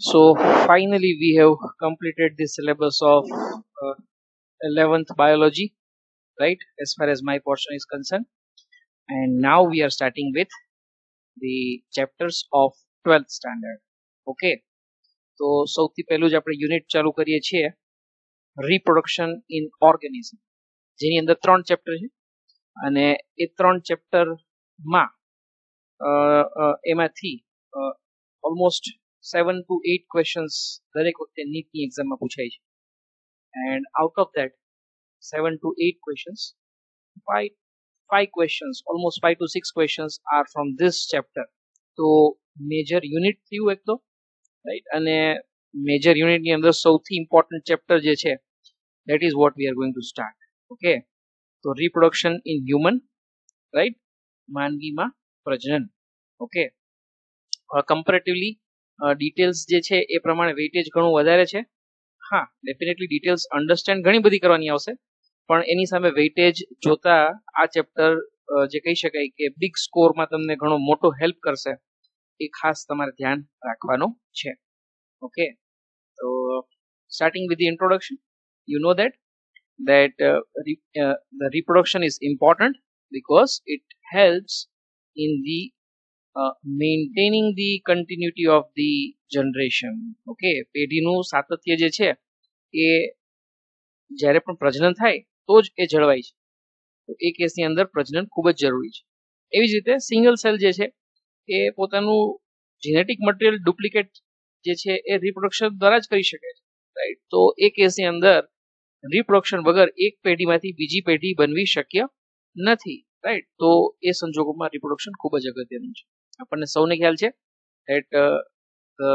So finally we have completed the syllabus of uh, 11th biology, right? As far as my portion is concerned. And now we are starting with the chapters of 12th standard. Okay. તો સૌથી પહેલું જ આપણે unit ચાલુ કરીએ છીએ reproduction in organism જેની અંદર ત્રણ ચેપ્ટર છે અને એ ત્રણ ચેપ્ટરમાં એમાંથી almost seven to eight questions દરેક વખતે નીટની એક્ઝામમાં પૂછાય છે. And out of that seven to eight questions five five questions almost five to six questions are from this chapter તો મેજર યુનિટ થયું એક તો રાઈટ અને મેજર યુનિટની અંદર સૌથી ઇમ્પોર્ટન્ટ ચેપ્ટર જે છે that is what we are going to start okay તો રિપ્રોડક્શન ઇન હ્યુમન રાઈટ માનવીમાં પ્રજનન. ઓકે કમ્પેરેટિવલી ડિટેલ્સ જે છે એ પ્રમાણે વેઇટેજ ઘણું વધારે છે. હા ડેફિનેટલી ડિટેલ્સ અન્ડરસ્ટેન્ડ ઘણી બધી કરવાની આવશે. પણ એની સામે વેઇટેજ જોતા આ ચેપ્ટર જે કહી શકાય કે બિગ સ્કોરમાં તમને ઘણો મોટો હેલ્પ કરશે. એ ખાસ તમારે ધ્યાન રાખવાનું છે. ઓકે તો starting with the introduction you know that that uh, re, uh, the reproduction is important in the uh, maintaining the continuity of the generation. Okay પેઢીનું સાતત્ય જે છે એ જ્યારે પણ પ્રજનન થાય તો જ એ જળવાય છે. તો એ કેસની અંદર પ્રજનન ખૂબ જ જરૂરી છે. એવી જ રીતે સિંગલ સેલ જે છે એ પોતાનું જેનેટિક મટીરિયલ ડુપ્લિકેટ જે છે એ રિપ્રોડક્શન દ્વારા જ કરી શકે છે. રાઈટ તો એ કેસની અંદર રિપ્રોડક્શન વગર એક પેઢીમાંથી બીજી પેઢી બનવી શક્ય નથી. રાઈટ તો એ સંજોગોમાં રિપ્રોડક્શન ખૂબ જ અગત્યનું છે. આપણને સૌને ખ્યાલ છે uh, the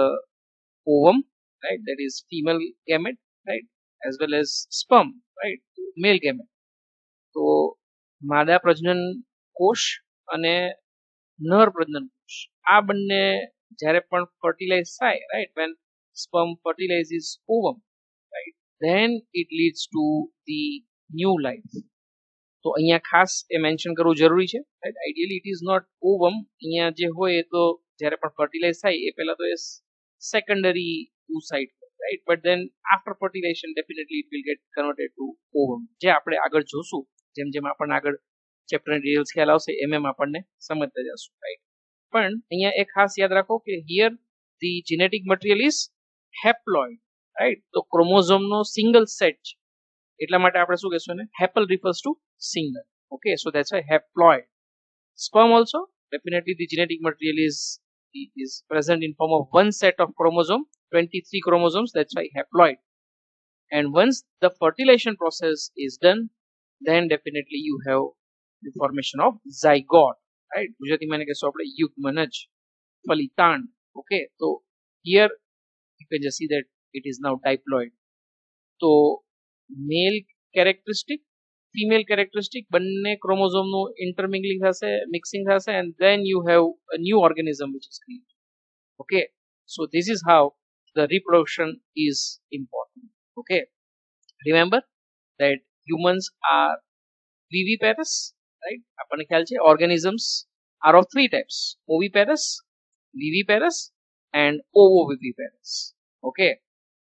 ovum right that is female gamete right as well as sperm right male gamete તો માદા પ્રજનન કોષ અને નર પ્રજનન કોષ આ બંને જ્યારે પણ ફર્ટિલાઇઝ થાય right when sperm fertilizes ovum right then it leads to the new life તો અહીંયા ખાસ એ મેન્શન કરવું જરૂરી છે. Right ideally it is not ovum અહીંયા જે હોય એ તો જ્યારે પણ ફર્ટિલાઇઝ થાય, એ પહેલા તો એ secondary site right but then after fertilization definitely it will get converted to ovum જે આપણે આગળ જોશું, જેમ જેમ આપણને આગળ ચેપ્ટરની ડિટેલ્સ ખ્યાલ આવશે, એમ એમ આપણને સમજતા જશું રાઈટ પણ અહીંયા એ ખાસ યાદ રાખો કે here the genetic material is haploid right તો ક્રોમોઝોમનો સિંગલ સેટ છે. એટલા માટે આપણે શું કહેશું ને haploid refers to single okay so that's why haploid sperm also definitely the genetic material is is present in form of one set of chromosome 23 chromosomes that's why haploid and once the fertilization process is done then definitely you have the formation of zygote right Gujarati માં કહેશું આપણે યુગ્મનજ ફલિતાંડ okay so here you can just see that it is now diploid so male characteristic female characteristic બંને ક્રોમોઝોમનું intermingling થશે mixing થશે and then you have a new organism which is create okay so this is how the reproduction is important okay remember that humans are viviparous right? આપણને ખ્યાલ છે? Organisms are of three types oviparous viviparous and ovoviviparous okay?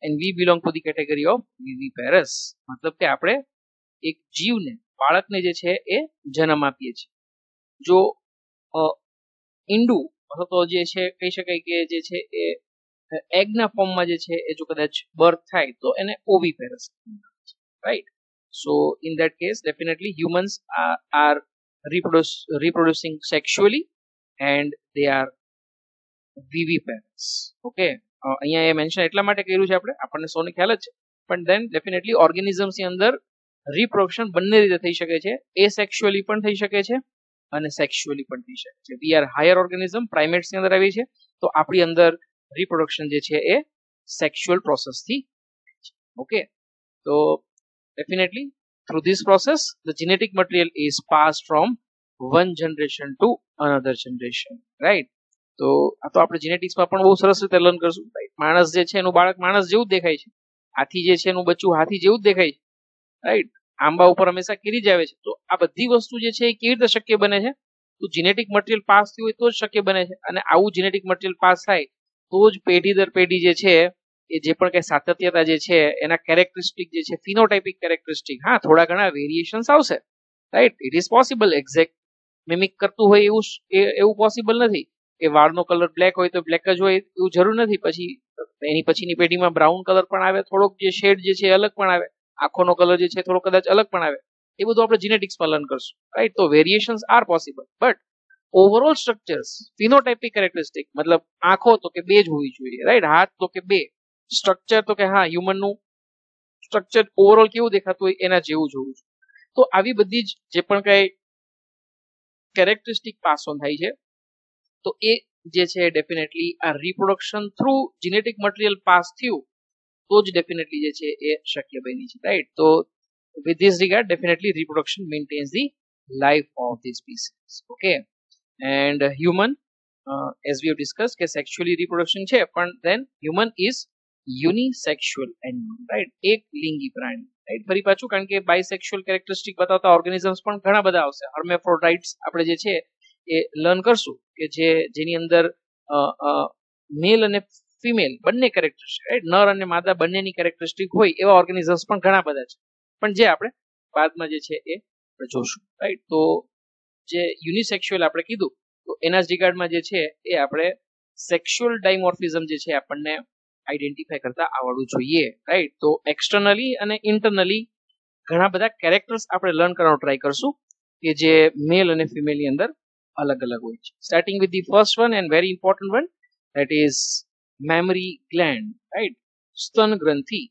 And belong to the category of viviparous મતલબ કે આપણે એક જીવને બાળકને જે છે એ જન્મ આપીએ છીએ જો ઈંડું અથવા તો જે છે કહી શકાય કે જે છે એ એગના ફોર્મમાં જે છે એ જો કદાચ બર્થ થાય તો એને oviparous right so in that case definitely humans are reproduce, reproducing sexually and they are viviparous okay? અહીંયા એ મેન્શન એટલા માટે કર્યું છે આપણે, આપણને સૌને ખ્યાલ જ છે. પણ દેન ડેફિનેટલી ઓર્ગેનિઝમ્સની અંદર રિપ્રોડક્શન બંને રીતે થઈ શકે છે. એ સેક્સ્યુઅલી પણ થઈ શકે છે અને સેક્સ્યુઅલી પણ થઈ શકે છે. વી આર હાયર ઓર્ગેનિઝમ પ્રાઇમેટ્સની અંદર આવી છે. તો આપણી અંદર રિપ્રોડક્શન જે છે એ સેક્સ્યુઅલ પ્રોસેસથી ઓકે તો definitely through this process the genetic material is pass from one generation to another generation right? તો આ તો આપણે જેનેટિક્સમાં પણ બહુ સરસ રીતે લર્ન કરશું. માણસ જે છે એનું બાળક માણસ જેવું જ દેખાય છે. હાથી જે છે એનું બચ્ચું હાથી જેવું જ દેખાય છે. રાઈટ આંબા ઉપર હંમેશા કીરી જ આવે છે. તો આ બધી વસ્તુ જે છે એ કેવી રીતે શક્ય બને છે? તો જેનેટિક મટીરિયલ પાસ થયું હોય તો જ શક્ય બને છે. અને આવું જેનેટિક મટીરિયલ પાસ થાય તો જ પેઢી દર પેઢી જે છે એ જે પણ કઈ સાતત્યતા જે છે એના કેરેક્ટરિસ્ટિક જે છે ફિનોટાઇપિક કેરેક્ટરિસ્ટિક હા, થોડા ઘણા વેરિએશન્સ આવશે. Right it is possible exact mimic કરતું હોય એવું એવું પોસિબલ નથી. કે વાળનો કલર બ્લેક હોય તો બ્લેક જ હોય, એવું જરૂર નથી. પછી એની પછીની પેઢીમાં બ્રાઉન કલર પણ આવે, થોડોક જે શેડ જે છે અલગ પણ આવે. આંખોનો કલર જે છે થોડો કદાચ અલગ પણ આવે. એ બધું આપણે જીનેટિક્સમાં લર્ન કરશું. રાઈટ તો variations are possible but overall structures phenotypic characteristic મતલબ આંખો તો કે બે જ હોવી જોઈએ. રાઈટ હાથ તો કે બે. સ્ટ્રક્ચર તો કે હા હ્યુમનનું સ્ટ્રક્ચર ઓવરઓલ કેવું દેખાતું હોય એના જેવું જોવું છે તો આવી બધી જ જે પણ કઈ કેરેક્ટરિસ્ટિક પાસો થાય છે તો એ જે છે ડેફિનેટલી આ reproduction through genetic material pass થયું તો જ ડેફિનેટલી જે છે એ શક્ય બની છે રાઈટ તો definitely reproduction maintains the life of the species okay? And uh, human uh, as we have discussed કે sexually reproduction છે પણ then human is unisexual animal right એક લિંગી પ્રાણી રાઈટ ફરી પાછું કારણ કે બાયસેક્સ્યુઅલ કેરેક્ટરિસ્ટિક બતાવતા ઓર્ગેનિઝમ્સ પણ ઘણા બધા આવશે. હર્મેફ્રોડાઇટ્સ આપણે જે છે એ લર્ન કરશું કે જે, જેની અંદર મેલ અને ફિમેલ બંને કેરેક્ટરિસ્ટિક રાઈટ નર અને માદા બંનેની કેરેક્ટરિસ્ટિક હોય એવા ઓર્ગેનિઝમ્સ પણ ઘણા બધા છે. પણ જે આપણે બાદમાં જે છે એ જોશું રાઈટ તો જે યુનિસેક્સ્યુઅલ આપણે કીધું, તો એના જ રિગાર્ડમાં જે છે એ આપણે સેક્સ્યુઅલ ડાયમોર્ફિઝમ જે છે આપણને આઈડેન્ટિફાય કરતા આવડવું જોઈએ રાઈટ તો એક્સટર્નલી અને ઇન્ટરનલી ઘણા બધા કેરેક્ટર્સ આપણે લર્ન કરવાનો ટ્રાય કરશું કે જે મેલ અને ફિમેલની અંદર અલગ અલગ હોય છે starting with the first one and very important one that is mammary gland right સ્તન ગ્રંથિ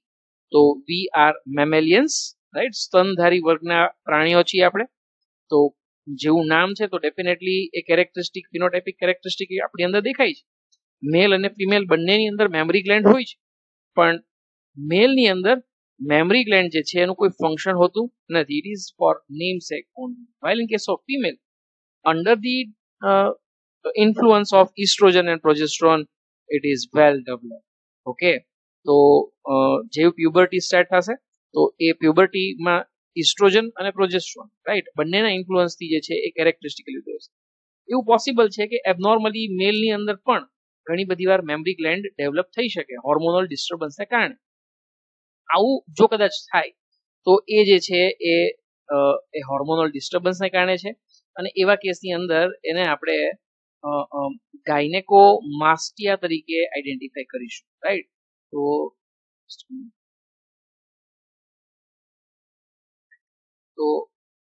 તો વી આર મેમેલિયન્સ રાઈટ સ્તનધારી વર્ગના પ્રાણીઓ છીએ આપણે। તો જેવું નામ છે, તો ડેફિનેટલી એ કેરેક્ટરિસ્ટિક ફિનોટાઇપિક કેરેક્ટરિસ્ટિક આપણી અંદર દેખાય છે। મેલ અને ફિમેલ બંનેની અંદર મેમરી ગ્લેન્ડ હોય છે। પણ મેલની અંદર મેમરી ગ્લેન્ડ જે છે, એનું કોઈ ફંક્શન હોતું નથી। It is for namesake only while in case of female under the influence of oestrogen and progesterone it is well developed. Okay તો જેવું પ્યુબર્ટી સ્ટાર્ટ થશે, તો એ પ્યુબર્ટીમાં ઇસ્ટ્રોજન અને પ્રોજેસ્ટ્રોન રાઈટ બંનેના ઇન્ફ્લુઅન્સથી જે છે, એ કેરેક્ટરિસ્ટિકલી છે એવું પોસિબલ છે કે એબનોર્મલી મેલની અંદર પણ ઘણી બધી વાર મેમરી ગ્લેન્ડ ડેવલપ થઈ શકે હોર્મોનલ ડિસ્ટર્બન્સને કારણે. આવું જો કદાચ થાય, તો એ જે છે, એ હોર્મોનલ ડિસ્ટર્બન્સને કારણે છે. અને એવા કેસની અંદર એને આપણે ગાયનેકો માસ્ટિયા તરીકે આઈડેન્ટિફાઈ કરીશું રાઈટ તો તો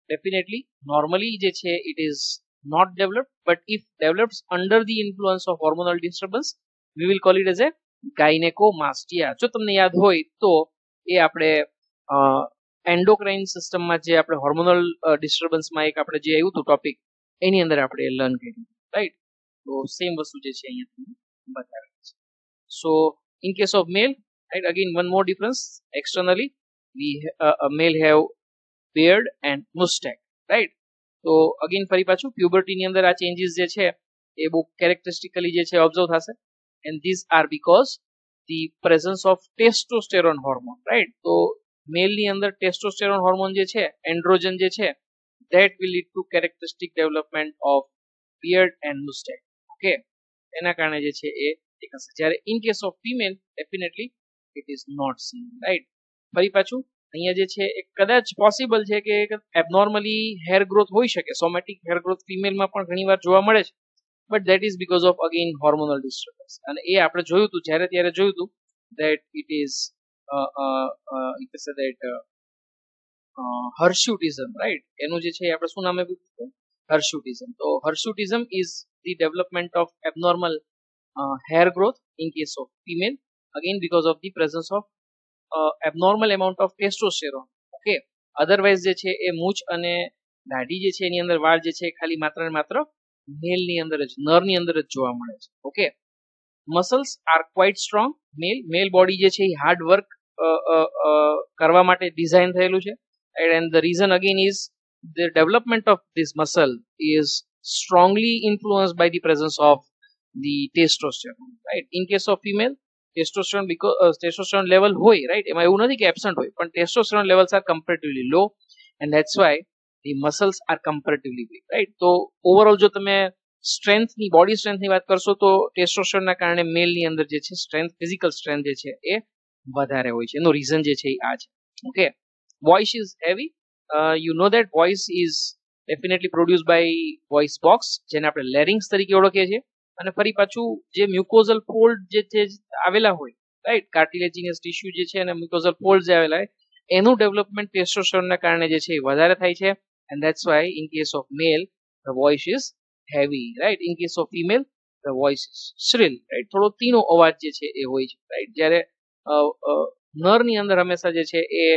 ડેફિનેટલી નોર્મલી જે છે it is not developed but if develops under the influence of hormonal disturbance we will call it as a gynecomastia જો તમને યાદ હોય તો એ આપણે એન્ડોક્રાઇન સિસ્ટમમાં જે આપણે હોર્મોનલ ડિસ્ટર્બન્સમાં એક આપણે જે આવ્યું હતું ટોપિક એની અંદર આપણે લર્ન કર્યું રાઈટ તો સેમ વસ્તુ જે છે અહીંયા તમને બતાવેલી છે. So in case of male right again one more difference externally we male have beard and moustache right તો અગેન ફરી પાછું પ્યુબર્ટીની અંદર આ ચેન્જીસ જે છે, એ બહુ કેરેક્ટરિસ્ટિકલી જે છે ઓબ્ઝર્વ થશે. And this are because the presence of testosterone hormone right તો મેલની અંદર ટેસ્ટોસ્ટેરોન હોર્મોન જે છે એન્ડ્રોજન જે છે that will lead to characteristic development of beard and moustache okay એના કારણે જે છે એ દેખાશે જ્યારે in case of female definitely it is not seen right ફરી પાછું, અહીંયા જે છે એ કદાચ પોસિબલ છે કે એબનોર્મલી હેર ગ્રોથ હોઈ શકે. સોમેટિક હેર ગ્રોથ ફિમેલમાં પણ ઘણીવાર જોવા મળે છે. But that is because of again hormonal disturbance અને એ આપણે જોયું હતું, જ્યારે ત્યારે જોયું હતું that it is that hirsutism right એનું જે છે આપણે શું નામે હર્સ્યુટિઝમ તો hirsutism is the development of abnormal hair growth in case of female again because of the presence of abnormal amount of testosterone okay otherwise જે છે એ મૂછ અને દાઢી જે છે એની અંદર વાળ જે છે ખાલી માત્ર ને માત્ર મેલની અંદર જ નરની અંદર જ જોવા મળે છે. Okay muscles are quite strong male male body જે છે એ હાર્ડ વર્ક કરવા માટે ડિઝાઇન થયેલું છે. And the reason again is the development of this muscle is strongly influence by the presence of the testosterone right in case of female testosterone because testosterone level હોય right એમાં એવું નથી કે absent હોય, પણ testosterone levels are comparatively low and that's why the muscles are comparatively weak right તો overall જો તમે સ્ટ્રેન્થની બોડી સ્ટ્રેન્થની વાત કરશો તો ટેસ્ટોસ્ટેરોનના કારણે મેલની અંદર જે છે સ્ટ્રેન્થ ફિઝિકલ સ્ટ્રેન્થ જે છે એ વધારે હોય છે. એનું રીઝન જે છે એ આ છે. Okay voice is heavy you know that voice is definitely produce by voice box જેને આપણે લેરિંગ્સ તરીકે ઓળખીએ છીએ. અને ફરી પાછું જે મ્યુકોઝલ ફોલ્ડ જે છે આવેલા હોય રાઈટ કાર્ટિલેજિનિયસ ટિશ્યુ જે છે અને મ્યુકોઝલ ફોલ્ડ જે આવેલા હોય, એનું ડેવલપમેન્ટ ટેસ્ટોસ્ટેરોનના કારણે જે છે એ વધારે થાય છે. And that's why in case of male the voice is heavy right in case of female the voice is shrill right થોડો તીનો અવાજ જે છે એ હોય છે રાઈટ જ્યારે નરની અંદર હંમેશા જે છે એ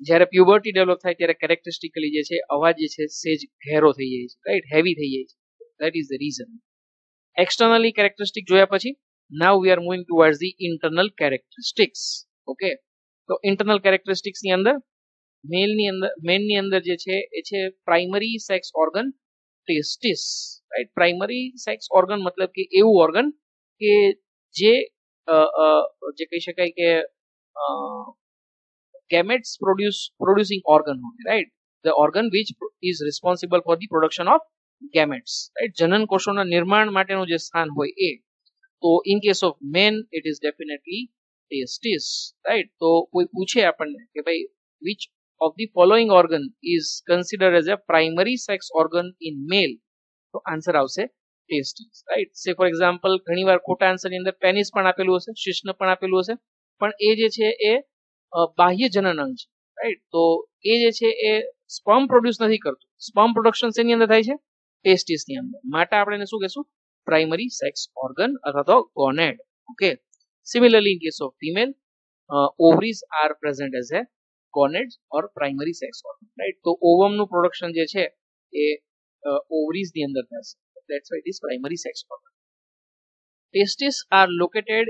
જ્યારે પ્યુબર્ટી ડેવલપ થાય ત્યારે કેરેક્ટરિસ્ટિકલી જે છે અવાજ જે છે સેજ ઘેરો થઈ જાય છે રાઈટ હેવી થઈ જાય છે. That is the reason externally characteristic જોયા પછી now we are moving towards the internal characteristics okay તો ઇન્ટરનલ કેરેક્ટરિસ્ટિક્સની અંદર મેલની અંદર મેનની અંદર જે છે, એ છે primary sex organ testis right primary sex organ મતલબ કે એવું ઓર્ગન કે જે જે કહી શકાય કે gametes produce, producing organ right? The organ which is responsible for the production of gametes, right? જનન કોષોના નિર્માણ માટેનું જે સ્થાન હોય એ. તો in case of man it is definitely testis right તો કોઈ પૂછે આપણને કે ભાઈ which of the following organ is consider as a primary sex organ in male તો આન્સર આવશે testis right say for example ઘણીવાર ખોટા આન્સરની અંદર પેનિસ પણ આપેલું હશે શિષ્ણ પણ આપેલું હશે, પણ એ જે છે એ બાહ્ય જનન અંગ છે રાઈટ તો એ જે છે એ સ્પર્મ પ્રોડ્યુસ નથી કરતું. સ્પર્મ પ્રોડક્શન શેની અંદર થાય છે? ટેસ્ટિસની અંદર. માટે આપણે એને શું કહેશું? પ્રાઇમરી સેક્સ ઓર્ગન અથવા તો gonad okay similarly in case of female ovaries are present as a gonad or primary sex organ right તો ઓવમનું પ્રોડક્શન જે છે એ ઓવરીઝની અંદર થશે. That's why it is primary sex organ testes are located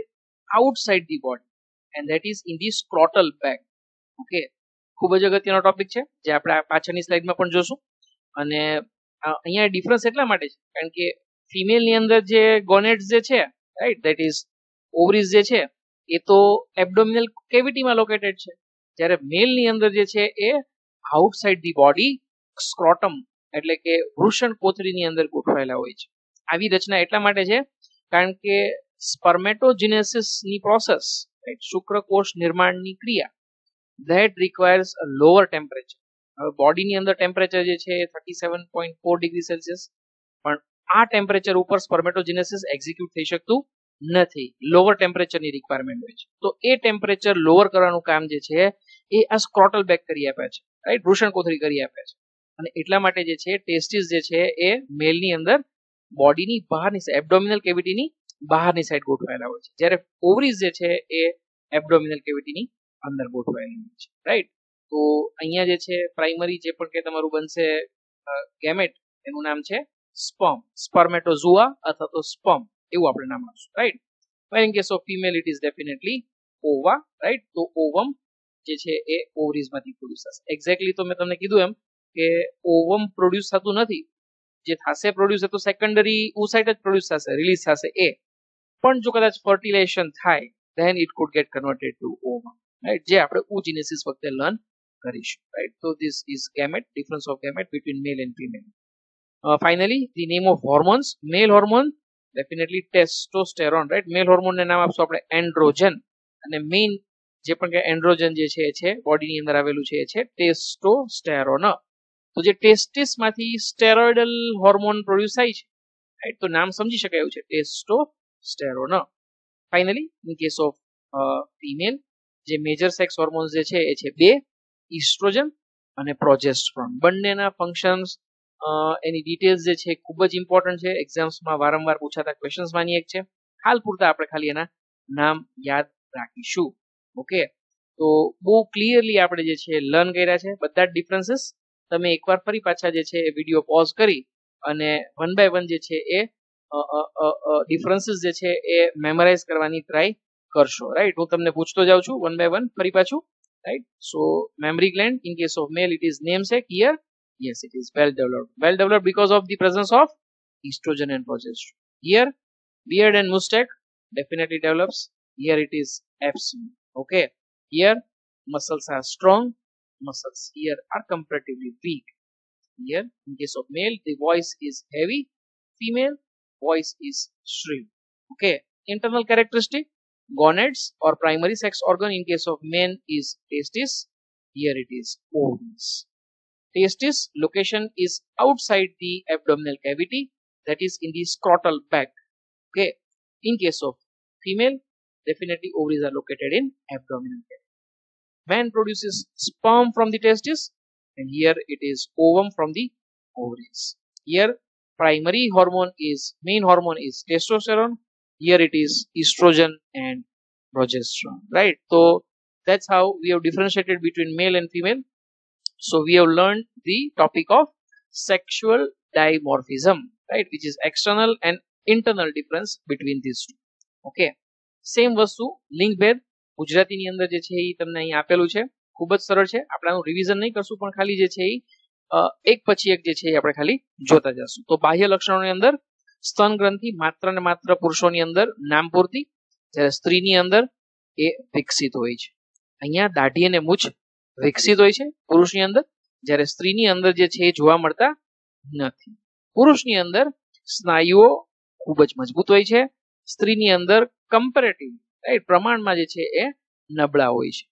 outside the body, and that is in the scrotal bag. Okay. ખૂબ જ અગત્યનો topic છે, જે આપણે પાછળની સ્લાઇડમાં પણ જોશું. અને અહીંયા ડિફરન્સ એટલા માટે છે, કારણ કે ફિમેલની અંદર જે ગોનેટ્સ જે છે રાઈટ દેટ ઇઝ ઓવરીઝ જે છે, એ તો એબડોમિનલ કેવિટીમાં લોકેટેડ છે. જ્યારે મેલની અંદર જે છે, એ આઉટસાઇડ ધી બોડી સ્ક્રોટમ એટલે કે વૃષણ કોથળીની અંદર ગોઠવાયેલા હોય છે. આવી રચના એટલા માટે છે, કારણ કે સ્પર્મેટોજિનેસિસની પ્રોસેસ શુક્રકોષ નિર્માણની ક્રિયા that requires a lower temperature હવે બોડીની અંદર ટેમ્પરેચર જે છે thirty seven point four degree Celsius પણ આ ટેમ્પરેચર ઉપર સ્પર્મેટોજિનેસિસ એક્ઝિક્યુટ થઈ શકતું નથી. લોઅર ટેમ્પરેચરની રિક્વાયરમેન્ટ હોય છે. તો એ ટેમ્પરેચર લોઅર કરવાનું કામ જે છે એ આ સ્ક્રોટલ બેક કરી આપે છે રાઈટ વૃષણ કોથળી કરી આપે છે. અને એટલા માટે જે છે ટેસ્ટિસ જે છે, એ મેલની અંદર બોડીની બહારની એબડોમિનલ કેવિટીની બહારની સાઈડ ગોઠવાયેલા હોય છે. જ્યારે ઓવરીઝ જે છે, એ એબડોમિનલ કેવિટીની અંદર ગોઠવાયેલી હોય છે. રાઈટ તો અહીંયા જે છે પ્રાઇમરી જે પણ કે તમારું બનશે ગેમેટ એનું નામ છે સ્પમ સ્પર્મેટોઝુઆ અથવા તો સ્પમ એવું આપણે નામ આપશું. Right in case of female it is definitely ova right તો ઓવમ જે છે, એ ઓવરીઝમાંથી પ્રોડ્યુસ થશે. એક્ઝેક્ટલી તો મેં તમને કીધું એમ કે ઓવમ પ્રોડ્યુસ થતું નથી. જે થશે પ્રોડ્યુસ તો સેકન્ડરી ઉસાઇટ જ પ્રોડ્યુસ થશે રિલીઝ થશે એ. પણ જો કદાચ ફર્ટિલાઇઝેશન થાય then it could get converted to ovum. Right જે આપણે ઉજીનેસિસ વખતે લર્ન કરીશું. રાઈટ તો this is gamete difference of gamete between male and female finally the name of hormones male hormone definitely testosterone right male હોર્મોનને નામ આપશું આપણે androgen અને main જે પણ કે એન્ડ્રોજન જે છે, એ છે બોડીની અંદર આવેલું છે, એ છે ટેસ્ટોસ્ટેરોન તો જે ટેસ્ટિસમાંથી સ્ટેરોઇડલ હોર્મોન પ્રોડ્યુસ થાય છે રાઈટ તો નામ સમજી શકાય એવું છે testosterone finally in case of female જે મેજર સેક્સ હોર્મોન્સ જે છે, એ છે બે ઇસ્ટ્રોજન અને પ્રોજેસ્ટ્રોન બંનેના ફંક્શન્સ એની ડિટેલ્સ જે છે ખૂબ જ ઇમ્પોર્ટન્ટ છે. એક્ઝામ્સમાં વારંવાર પૂછાતા ક્વેશ્ચન્સમાંની એક છે. હાલ પૂરતા આપણે ખાલી એના નામ યાદ રાખીશું. ઓકે તો બહુ ક્લિયરલી આપણે જે છે લર્ન કર્યા છે. બધા જ ડિફરન્સીસ તમે એકવાર ફરી પાછા જે છે એ વીડિયો પોઝ કરી અને વન બાય વન જે છે એ ડિફરન્સીસ જે છે એ મેમરાઇઝ કરવાની ટ્રાય કરશો રાઈટ હું તમને પૂછતો જાઉં છું વન બાય વન ફરી પાછું right so mammary gland in case of male it is namesake here yes it is well developed well developed because of the presence of estrogen and progesterone here beard and mustache definitely develops here it is absent okay here muscles are strong muscles. Here are comparatively weak. Here in case of male the voice is heavy. Female voice is shrill. Okay internal characteristic gonads or primary sex organ in case of men is testis. Here it is ovaries. Testis location is outside the abdominal cavity that is in the scrotal bag okay in case of female definitely ovaries are located in abdominal cavity man produces sperm from the testis and here it is ovum from the ovaries. Here primary hormone is main hormone is testosterone. Here it is estrogen and progesterone right? So that's how we have differentiated between male and female. So we have learned the topic of sexual dimorphism right? Which is external and internal difference between these two. Okay. Same was to link bed ગુજરાતીની અંદર જે છે એ તમને અહીં આપેલું છે. ખૂબ જ સરળ છે. આપણે આનું રિવિઝન નહીં કરશું, પણ ખાલી જે છે એ એક પછી એક જે છે એ આપણે ખાલી જોતા જશું તો બાહ્ય લક્ષણોની અંદર, સ્તન ગ્રંથિ માત્ર ને માત્ર પુરુષોની અંદર, નામ પૂરતી. જ્યારે સ્ત્રીની અંદર, એ વિકસિત હોય છે. અહીંયા દાઢી અને મૂછ વિકસિત હોય છે પુરુષની અંદર. જ્યારે સ્ત્રીની અંદર જે છે એ જોવા મળતા નથી. પુરુષની અંદર, સ્નાયુઓ ખૂબ જ મજબૂત હોય છે. સ્ત્રીની અંદર કમ્પેરેટિવ રાઈટ પ્રમાણમાં જે છે એ નબળા હોય છે.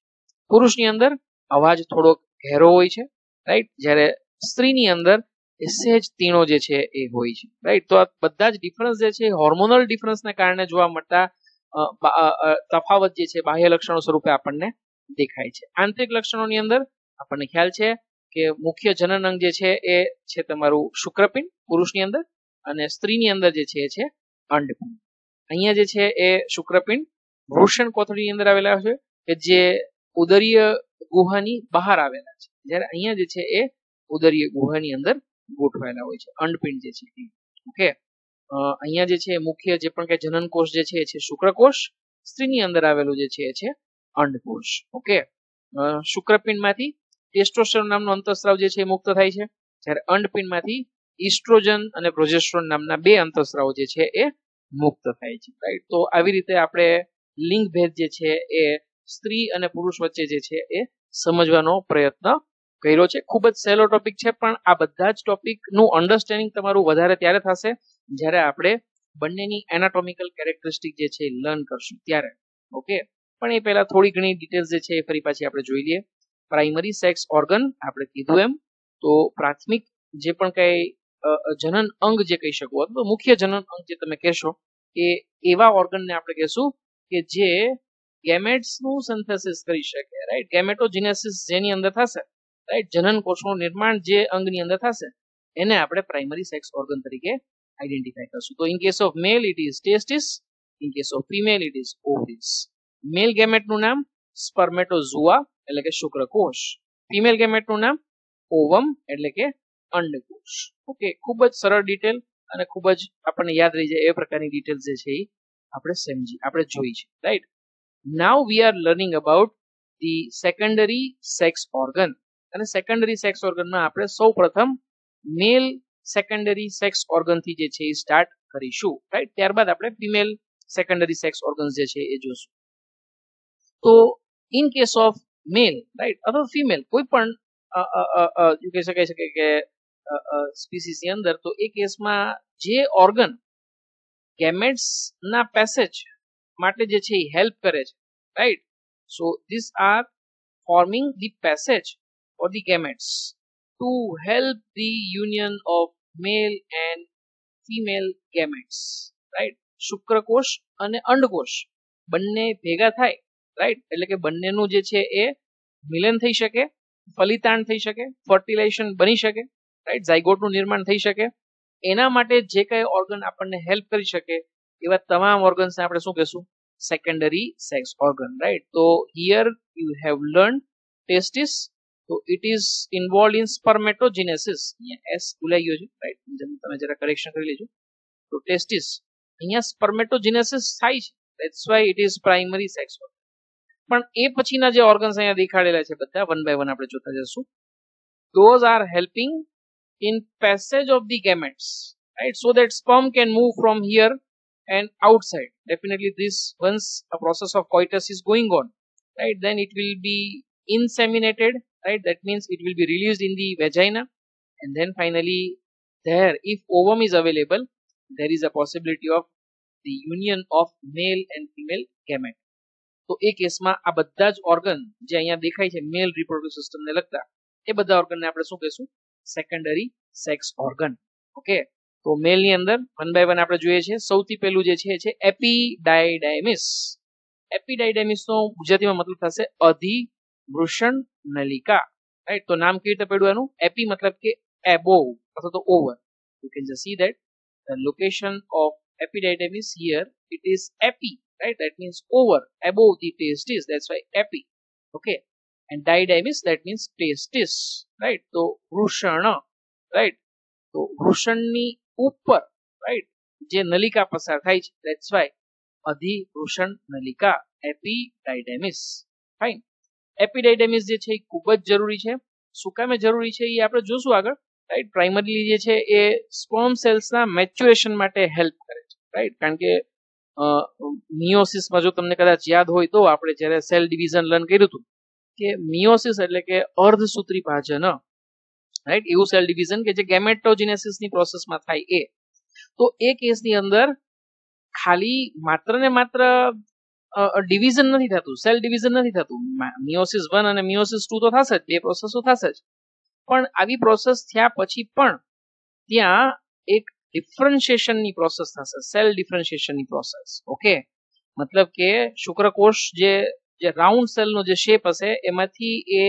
પુરુષની અંદર અવાજ થોડોક ઘેરો હોય છે. રાઈટ જ્યારે સ્ત્રીની અંદર એ સહેજ તીણો જે છે એ હોય છે. રાઈટ તો આ બધા જ ડિફરન્સ જે છે હોર્મોનલ ડિફરન્સને કારણે જોવા મળતા તફાવત જે છે બાહ્ય લક્ષણો સ્વરૂપે આપણને દેખાય છે. આંતરિક લક્ષણોની અંદર આપણને ખ્યાલ છે કે મુખ્ય જનન અંગ જે છે એ છે તમારું શુક્રપિંડ પુરુષની અંદર અને સ્ત્રીની અંદર જે છે એ છે અંડપિંડ. અહીંયા જે છે એ શુક્રપિંડ વૃષણ કોથળીની અંદર આવેલા છે કે જે ઉદરીય ગુહાની બહાર આવેલા છે. જ્યારે અહીંયા જે છે એ ઉદરીય ગુહાની અંદર ગોઠવાયેલા હોય છે. અંડપિંડ જે છે ઓકે? અહીંયા જે છે મુખ્ય જે પણ કે જનન કોષ જે છે એ છે શુક્રકોષ સ્ત્રીની અંદર આવેલું જે છે એ છે અંડકોષ ઓકે? શુક્રપિંડમાંથી ટેસ્ટોસ્ટેરોન નામનો અંતસ્રાવ જે છે એ મુક્ત થાય છે. જ્યારે અંડપિંડમાંથી ઇસ્ટ્રોજન અને પ્રોજેસ્ટ્રોન નામના બે અંતસ્ત્રાવ જે છે એ મુક્ત થાય છે. રાઈટ? તો આવી રીતે આપણે લિંગ ભેદ જે છે એ સ્ત્રી અને પુરુષ વચ્ચે જે છે એ સમજવાનો પ્રયત્ન કર્યો છે. ખૂબ જ સહેલો ટોપિક છે, પણ આ બધા જ ટોપિકનું અન્ડરસ્ટેન્ડિંગ તમારું વધારે ત્યારે થશે જ્યારે આપણે બંનેની એનાટોમિકલ કેરેક્ટરિસ્ટિક જે છે લર્ન કરશું. ત્યારે. ઓકે પણ એ પહેલા થોડી ઘણી ડિટેલ્સ જે છે એ ફરી પાછી આપણે જોઈ લઈએ. પ્રાઇમરી સેક્સ ઓર્ગન આપણે કીધું એમ. તો પ્રાથમિક જે પણ કઈ જનન અંગ જે કહી શકો અથવા મુખ્ય જનન અંગ જે તમે કહેશો એ એવા ઓર્ગનને આપણે કહેશું કે જે ગેમેટ્સનું સિન્થેસિસ કરી શકે રાઈટ ગેમેટોજિનેસિસ જેની અંદર થશે રાઈટ જનન કોષનું નિર્માણ જે અંગની અંદર થશે, એને આપણે પ્રાઇમરી સેક્સ ઓર્ગન તરીકે આઈડેન્ટિફાઈ કરશું. તો in case of male it is testis in case of female it is ovaries male ગેમેટનું નામ સ્પર્મેટોઝુઆ એટલે કે શુક્રકોષ. ફિમેલ ગેમેટનું નામ ઓવમ એટલે કે અંડકોષ. ઓકે ખૂબ જ સરળ ડિટેલ અને ખૂબ જ આપણને યાદ રહી જાય એ પ્રકારની ડિટેલ્સ જે છે એ. આપણે સમજી, આપણે જોઈ છે right now we are learning about the secondary sex organ અને સેકન્ડરી સેક્સ ઓર્ગનમાં આપણે સૌ પ્રથમ મેલ સેકન્ડરી સેક્સ ઓર્ગનથી જે છે એ સ્ટાર્ટ કરીશું રાઈટ ત્યારબાદ આપણે ફિમેલ સેકન્ડરી સેક્સ ઓર્ગન્સ જે છે એ જોશું. તો in case of male right અથવા ફિમેલ કોઈ પણ કહી શકાય છે કે સ્પીસીસની અંદર, તો એ કેસમાં જે ઓર્ગન ગેમેટ્સ ના પેસેજ માટે જે છે એ હેલ્પ કરે છે right so this are forming the passage or the gametes to help the union of male and female gametes right શુક્રકોષ અને અંડકોષ બંને ભેગા થાય રાઈટ એટલે કે બંનેનું જે છે એ મિલન થઈ શકે, ફલિતાણ થઈ શકે ફર્ટિલાઇઝેશન બની શકે રાઈટ ઝાયગોટનું નિર્માણ થઈ શકે એના માટે જે કઈ ઓર્ગન આપણને હેલ્પ કરી શકે, એવા તમામ ઓર્ગન્સને આપણે શું કહેશું? સેકન્ડરી સેક્સ ઓર્ગન રાઈટ તો here you have learn testis તો it is involve in spermatogenesis અહીંયા એસ ભૂલાઈ ગયો છે રાઈટ તમે જરા કરેક્શન કરી લેજો. તો ટેસ્ટિસ અહીંયા સ્પર્મેટોજિનેસિસ થાય છે. That's why it is primary sex organ પણ એ પછીના જે ઓર્ગન્સ અહીંયા દેખાડેલા છે બધા વન બાય વન આપણે જોતા જશું those are helping in passage of the gametes right so that sperm can move from here and outside definitely this once a process of coitus is going on right then it will be inseminated right that means it will be released in the vagina and then finally there if ovum is available there is a possibility of the union of male and female gamete તો એ કેસમાં આ બધા જ organ જે અહીંયા દેખાય છે મેલ reproductive સિસ્ટમને લગતા એ બધા ઓર્ગનને આપણે શું કહીશું સેકન્ડરી સેક્સ ઓર્ગન ઓકે તો મેલની અંદર વન બાય વન આપણે જોઈએ છે સૌથી પહેલું જે છે છે એપીડાયડાયમિસ એપીડાયડાયમિસ નો ગુજરાતીમાં મતલબ થશે અધિવૃષણ નલિકા. રાઈટ તો નામ કેવી રીતે પડ્યું એનું એપી મતલબ કે એબોવ અથવા તો over. You can just see that the location of epididymis here, it is epi. Right? That means over. Above the is that's why epi. Okay? And didymis that means testis right? તો વૃષણ right? તો વૃષણની ઉપર right? જે નલિકા પસાર થાય છે, that's why અધિવૃષણ નલિકા, epididymis. Fine epididymis જે છે, એ ખૂબ જ જરૂરી છે. શું કામે જરૂરી છે, એ આપણે જોશું આગળ રાઈટ પ્રાઇમરીલી જે છે, એ સ્પર્મ સેલ્સના મેચ્યુરેશન માટે હેલ્પ કરે છે રાઈટ કારણ કે મિયોસિસમાં જો તમને કદાચ યાદ હોય તો આપણે જ્યારે સેલ ડિવિઝન લર્ન કર્યું હતું કે મિયોસિસ એટલે કે અર્ધસૂત્રી ભાજન રાઈટ એવું સેલ ડિવિઝન કે જે ગેમેટોજિનેસિસની પ્રોસેસમાં થાય એ. તો એ કેસની અંદર ખાલી માત્ર ને માત્ર ડિવિઝન નથી થતું સેલ ડિવિઝન નથી થતું. મિયોસિસ વન અને મિયોસિસ ટુ તો થશે જ, બે પ્રોસેસો થશે જ. પણ આવી પ્રોસેસ થયા પછી પણ ત્યાં એક ડિફરન્શિએશનની પ્રોસેસ થશે સેલ ડિફરન્શિએશનની પ્રોસેસ ઓકે મતલબ કે શુક્રકોષ જે જે રાઉન્ડ સેલનો જે શેપ હશે, એમાંથી એ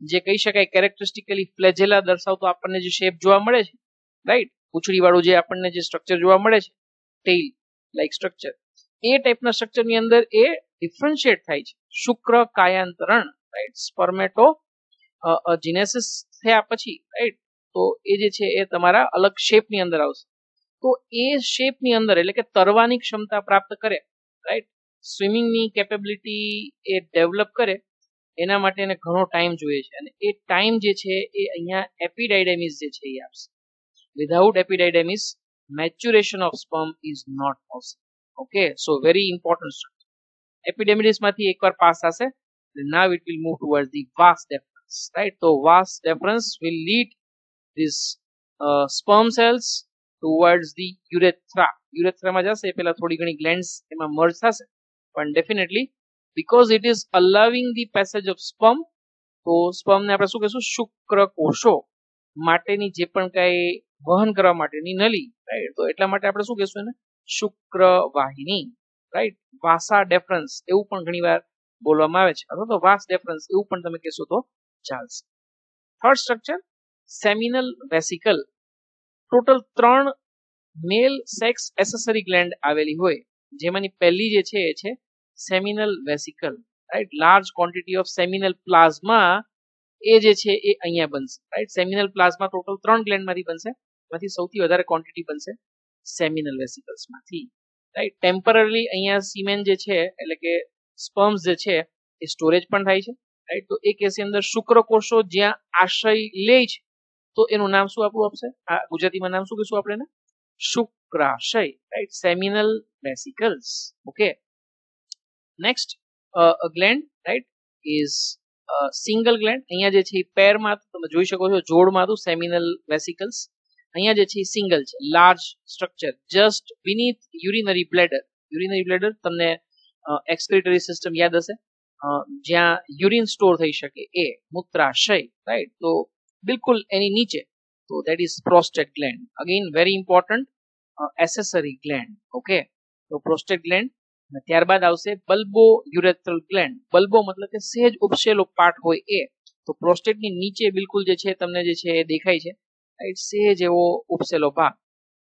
જે કહી શકાય કેરેક્ટરિસ્ટિકલી ફ્લેજેલા દર્શાવતો આપણને જે શેપ જોવા મળે છે રાઈટ પૂછડીવાળું જે આપણને જે સ્ટ્રક્ચર જોવા મળે છે ટેઇલ લાઈક સ્ટ્રક્ચર એ ટાઈપના સ્ટ્રક્ચરની અંદર એ ડિફરન્શિએટ થાય છે. શુક્ર, કાયાંતરણ રાઈટ સ્પર્મેટો જીનેસિસ થયા પછી રાઈટ તો એ જે છે એ તમારા અલગ શેપની અંદર આવશે. તો એ શેપની અંદર, એટલે કે તરવાની ક્ષમતા પ્રાપ્ત કરે રાઈટ સ્વિમિંગની કેપેબિલિટી એ ડેવલપ કરે એના માટે એને ઘણો ટાઈમ જોઈએ છે. અને એ ટાઈમ જે છે એ અહીંયા એપિડાયડેમિસ જે છે એ આપશે. Without epididymis maturation of sperm is not possible okay so very important એપિડેમિડિસમાંથી એકવાર પાસ થશે now it will move towards the vas deferens right? so vas deferens will lead this uh, sperm cells towards the urethra. Urethra માં જશે પેલા થોડી ઘણી glands એમાં merge થશે. પણ definitely because it is allowing the passage of sperm તો sperm ને આપણે શું કહીશું? શુક્ર કોષો માટેની જે પણ કઈ વહન કરવા માટેની નલી રાઈટ તો એટલા માટે આપણે શું કહીશું એને? શુક્ર વાહિની રાઈટ વાસા ડેફરન્સ એવું પણ ઘણીવાર બોલવામાં આવે છે. અથવા તો વાસ ડેફરન્સ એવું પણ તમે કહેશો તો ચાલશે. Third structure seminal vesicle total ત્રણ મેલ સેક્સ એસેસરી ગ્લેન્ડ આવેલી હોય. જેમાંની પહેલી જે છે એ છે seminal vesicle right large quantity of seminal plasma એ જે છે એ અહીંયા બનશે રાઈટ સેમિનલ પ્લાઝમા ટોટલ ત્રણ ગ્લેન્ડમાંથી બનશે, એમાંથી સૌથી વધારે ક્વોન્ટિટી બનશે સેમિનલ વેસિકલ્સમાંથી રાઈટ ટેમ્પરરી અહીંયા સિમેન જે છે, એટલે કે સ્પર્મ્સ જે છે, એ સ્ટોરેજ પણ થાય છે રાઈટ તો એ કેસની અંદર શુક્રકોષો જ્યાં આશ્રય લે છે તો એનું નામ શું આપણું આપશે? આ ગુજરાતીમાં નામ શું કહીશું આપણે એને? શુક્રાશય right seminal vesicles okay next gland right is single gland અહીંયા જે છે પેરમાં તમે જોઈ શકો છો જોડમાં તો સેમિનલ વેસિકલ્સ અહીંયા જે છે સિંગલ છે large structure just beneath urinary bladder urinary bladder તમને એક્સક્રિટરી સિસ્ટમ યાદ હશે જ્યાં યુરિન સ્ટોર થઈ શકે એ મૂત્રાશય રાઈટ તો બિલકુલ એની નીચે તો that is prostate gland again very important accessory gland okay તો પ્રોસ્ટેટ ગ્લેન્ડ ત્યારબાદ આવશે બલ્બો યુરેથ્રલ ગ્લેન્ડ બલ્બો મતલબ કે સહેજ ઉપસેલો પાર્ટ હોય એ. તો પ્રોસ્ટેટની નીચે બિલકુલ જે છે, તમને જે છે એ દેખાય છે. રાઈટ સહેજ એવો ઉપસેલો ભાગ.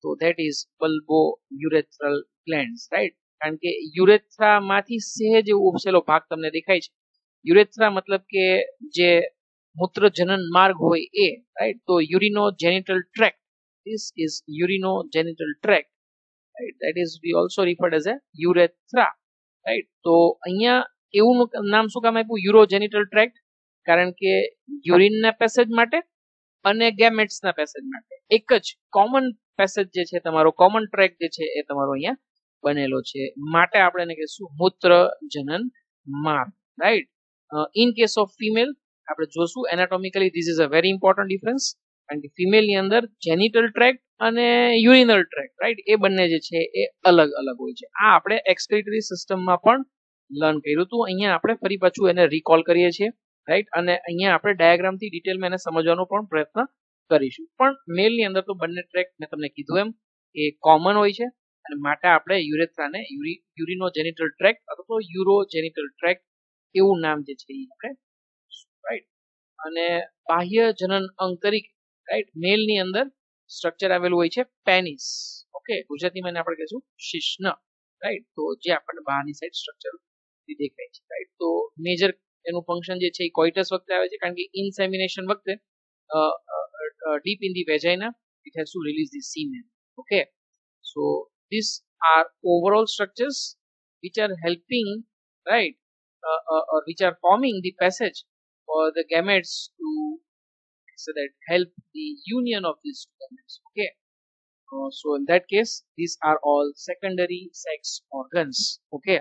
તો that is bulbourethral gland right કારણ કે યુરેથ્રામાંથી સહેજ એવો ઉપસેલો ભાગ તમને દેખાય છે. યુરેથ્રા મતલબ કે જે મૂત્ર જનન માર્ગ હોય એ રાઈટ તો urinogenital tract this is યુરિનો tract tract that is, we also referred as as urethra right તો અહીંયા એવું નામ શું કામ આપ્યું? યુરોજેનિટલ ટ્રેક્ટ કારણ કે યુરિનના પેસેજ માટે અને ગેમેટ્સના પેસેજ માટે. એક જ કોમન પેસેજ જે છે, તમારો કોમન ટ્રેક જે છે, એ તમારો અહીંયા બનેલો છે. માટે આપણે એને કહીશું મૂત્ર જનન માર્ગ right in case of female આપણે જોશું anatomically this is a very important difference કારણ કે ફિમેલની અંદર જેનિટલ ટ્રેક અને યુરિનલ ટ્રેક રાઈટ એ બંને જે છે એ અલગ અલગ હોય છે. આ આપણે એક્સક્રિટરી સિસ્ટમમાં પણ લર્ન કર્યું હતું. અહીંયા આપણે ફરી પાછું એને રિકોલ કરીએ છીએ રાઈટ અને અહીંયા આપણે ડાયાગ્રામથી ડિટેલમાં એને સમજવાનો પણ પ્રયત્ન કરીશું. પણ મેલની અંદર તો બંને ટ્રેક મેં તમને કીધું એમ, એ કોમન હોય છે. અને માટે આપણે યુરેથ્રાને યુરિનો જેનિટલ ટ્રેક અથવા તો યુરો જેનિટલ ટ્રેક એવું નામ જે છે એ આપણે રાઈટ અને બાહ્ય જનન અંગ તરીકે રાઈટ મેલની અંદર સ્ટ્રક્ચર આવેલું હોય છે પેનિસ ઓકે ગુજરાતીમાં આપણે કહીશું શિશ્ન રાઈટ તો જે આપણને બહારની સાઈડ સ્ટ્રક્ચર દેખાય છે રાઈટ તો મેજર એનું ફંક્શન જે છે એ કોઇટસ વખતે આવે છે કારણ કે ઇનસેમિનેશન વખતે deep in the vagina it has to release the semen okay so these are overall structures which are helping right uh, uh, or which are forming the passage for so that help the union of these two elements okay? Uh, so in that case these are all secondary sex organs okay?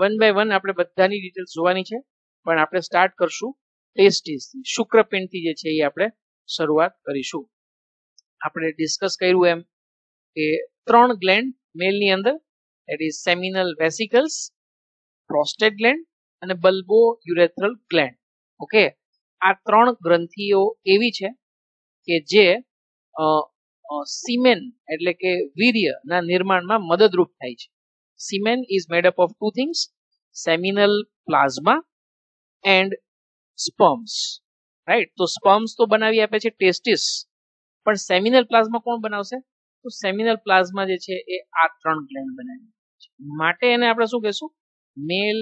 One by one આપણે બધાની details જોવાની છે પણ આપણે start કરશું testis શુક્રપિંડથી જે છે એ આપણે શરૂઆત કરીશું. આપણે ડિસ્કસ કર્યું એમ કે ત્રણ ગ્લેન્ડ મેલની અંદર it is seminal vesicles prostate gland અને બલ્બો યુરેથ્રલ ગ્લેન્ડ ઓકે આ ત્રણ ગ્રંથિઓ એવી છે કે જે સિમેન એટલે કે વીર્યના નિર્માણમાં મદદરૂપ થાય છે. Semen is made up of two things seminal plasma and sperms right તો સ્પમ્સ તો બનાવી આપે છે ટેસ્ટિસ પણ સેમિનલ પ્લાઝમા કોણ બનાવશે? તો સેમિનલ પ્લાઝમા જે છે એ આ ત્રણ ગ્લેન્ડ બનાવી માટે એને આપણે શું કહેશું? મેલ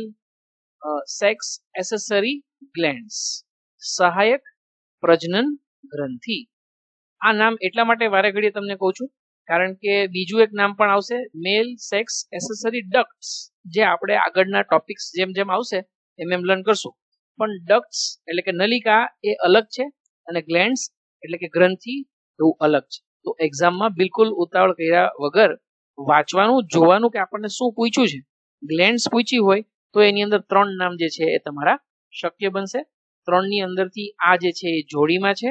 સેક્સ એસેસરી ગ્લેન્ડ્સ સહાયક પ્રજનન ગ્રંથિ. આ નામ એટલા માટે વારે ઘડીએ તમને કહું છું, કારણ કે બીજું એક નામ પણ આવશે, મેલ સેક્સ એસેસરી ડક્ટ્સ. જે આપણે આગળના ટોપિક્સ જેમ જેમ આવશે, એમ એમ લર્ન કરશું. પણ ડક્ટ્સ એટલે કે નલિકા એ અલગ છે અને ગ્લેન્ડ્સ એટલે કે ગ્રંથિ એવું અલગ છે. તો એક્ઝામમાં બિલકુલ ઉતાવળ કર્યા વગર વાંચવાનું, જોવાનું કે આપણને શું પૂછ્યું છે? ગ્લેન્ડ્સ પૂછી હોય તો એની અંદર ત્રણ નામ જે છે એ તમારા શક્ય બનશે. ત્રણની અંદરથી આ જે છે એ જોડીમાં છે.